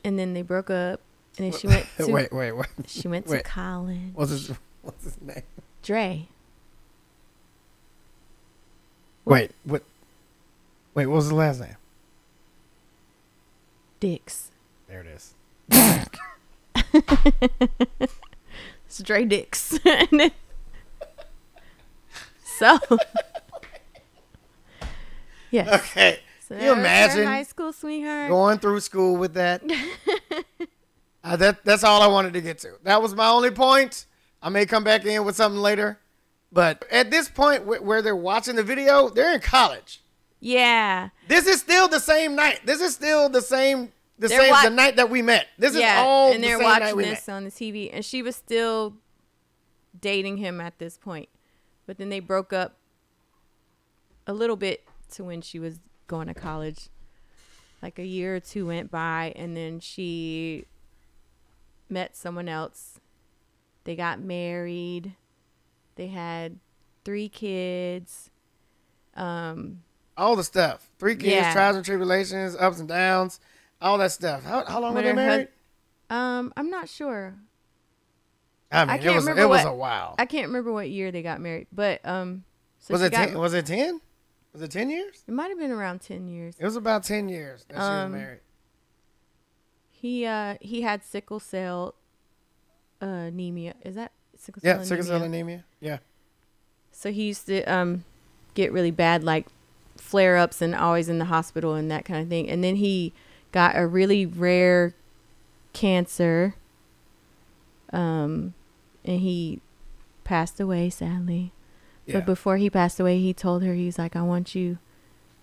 and then they broke up. And then she went to wait, wait, wait. she went to Wait. college. What's his What's his name? Dre. Wait, what? Wait, what was his last name? Dix. There it is. It's Dre Dix. And then- so yes. Okay. So you that was her imagine high school sweetheart. going through school with that? Uh, that that's all I wanted to get to. That was my only point. I may come back in with something later, but at this point wh- where they're watching the video, they're in college. Yeah. This is still the same night. This is still the same the They're same wa- the night that we met. This yeah, is all and the they're night watching this met. on the TV, and she was still dating him at this point, but then they broke up a little bit to when she was going to college. Like a year or two went by, and then she met someone else. They got married. They had three kids. Um, All the stuff. Three kids, Yeah. trials and tribulations, ups and downs, all that stuff. How, how long were they married? um, I'm not sure. I mean, I it can't was remember it was a while. I can't remember what year they got married, but um, so was it got- ten, was it ten? Was it ten years? It might have been around ten years. It was about ten years that she was Um, married. He uh he had sickle cell uh, anemia. Is that sickle cell Yeah, anemia? sickle cell anemia. Yeah. So he used to um get really bad like flare ups and always in the hospital and that kind of thing. And then he got a really rare cancer. Um and he passed away sadly. Yeah. But before he passed away, he told her he's like I want you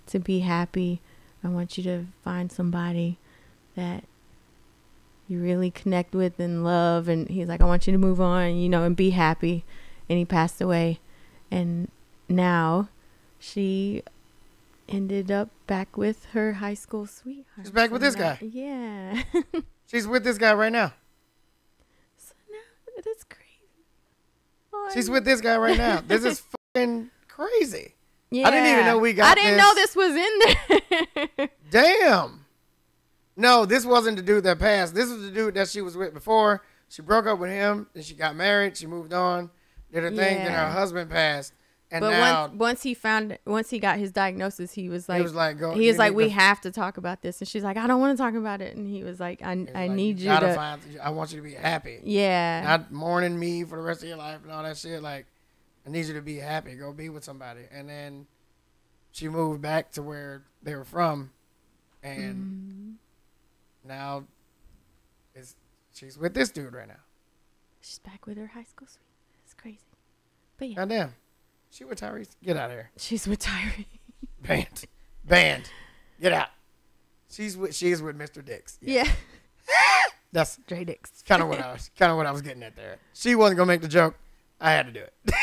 to be happy. I want you to find somebody that you really connect with and love and he's like I want you to move on, you know, and be happy. And he passed away and now she ended up back with her high school sweetheart. She's back with this now- guy. Yeah. She's with this guy right now. it is crazy. Oh, She's with this guy right now. This is fucking crazy. Yeah. I didn't even know we got I didn't know this was in there. Damn. No, this wasn't the dude that passed. This was the dude that she was with before. She broke up with him. Then she got married. She moved on. Did her thing. Then her husband passed. And but now once once he found once he got his diagnosis, he was like, he was like, go- he was like, we to- have to talk about this, and she's like, I don't want to talk about it, and he was like, I I need you gotta find. I want you to be happy. Yeah. Not mourning me for the rest of your life and all that shit. Like, I need you to be happy. Go be with somebody. And then she moved back to where they were from, and Mm-hmm. now is she's with this dude right now. she's back with her high school sweet. It's crazy, but yeah, Goddamn. She with Tyrese. Get out of here. she's with Tyree. Banned. Banned. Get out. She's with she's with Mr. Dix. Yeah. That's Dre Dix. kind of what I was kind of what I was getting at there. She wasn't gonna make the joke. I had to do it.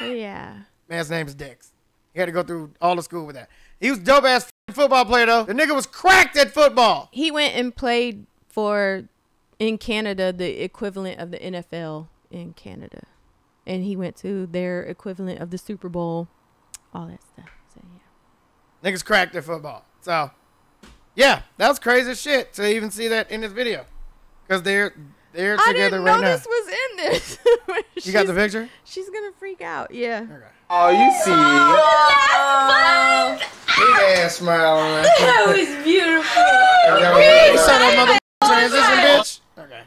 yeah. Man's name's Dix. He had to go through all the school with that. He was dope ass football player though. The nigga was cracked at football. He went and played for in Canada the equivalent of the NFL in Canada, and he went to their equivalent of the Super Bowl, all that stuff. So yeah. Niggas cracked at football. So, yeah, that was crazy shit to even see that in this video. Because they're they're I together didn't right know this was in this. You got the picture? She's gonna freak out. Yeah. Oh, you see. Big ass smile on that. That was beautiful. You saw that mother transition, bitch. Okay.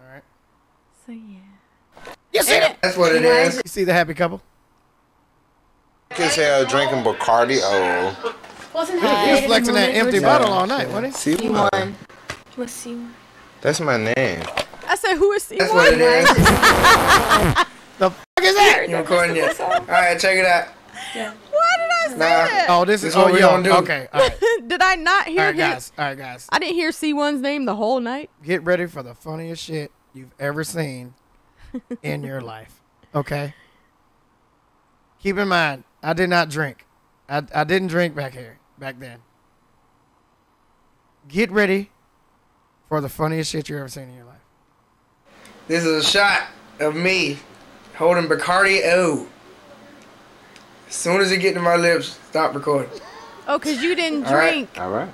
All right. So yeah. You see that? That's what it is. You see the happy couple? As hell uh, drinking Bacardi. Oh. Wasn't He was flexing that empty bottle all night, wasn't he? C1. Let's see. That's my name. I said, who is C1? That's what it is. The fuck is that? You recording yet? All right, check it out. Yeah. Why did I say that? Oh, this This is is what oh, we yo, gonna do. Okay, all right. did I not hear All right, him? guys. All right, guys. I didn't hear C1's name the whole night. Get ready for the funniest shit you've ever seen in your life. Okay? Keep in mind, I did not drink. I, I didn't drink back here, back then. Get ready for the funniest shit you've ever seen in your life. This is a shot of me holding Bacardi O. As soon as it get to my lips, stop recording. Oh, cause you didn't All right. drink. All right.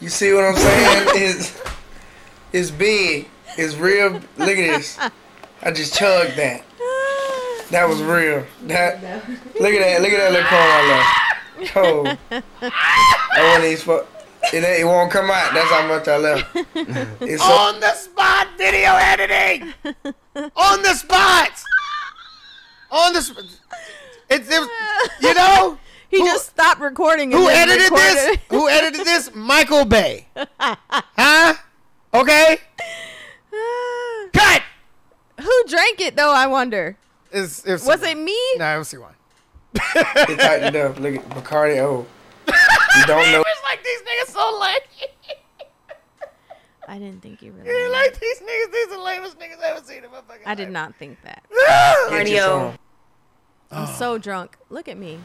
You see what I'm saying? It's, it's big. It's real. Look at this. I just chugged that. That was real. That. Look at that. Look at that little corn I left. Oh. I want these. Fu- it, it won't come out. That's how much I left. It's so, On the spot video editing! On the spot! On the spot! It's, it was, you know? He just stopped recording. Who then edited this? Who edited this? Michael Bay. Huh? Okay? Cut! Who drank it though? I wonder. It's, it's Was it me? No, it was C1. it tightened up. Look at Bacardi O. You don't know. It's like these niggas so lame. I didn't think you really. You like these niggas? These are the lamest niggas I've ever seen in my fucking I did not think that. Get Cardio. I'm so drunk. Look at me.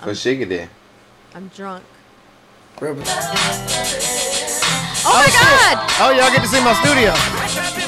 I'm For Shiggity. I'm drunk. Rub it. Oh, my oh, God! Oh, y'all get to see my studio.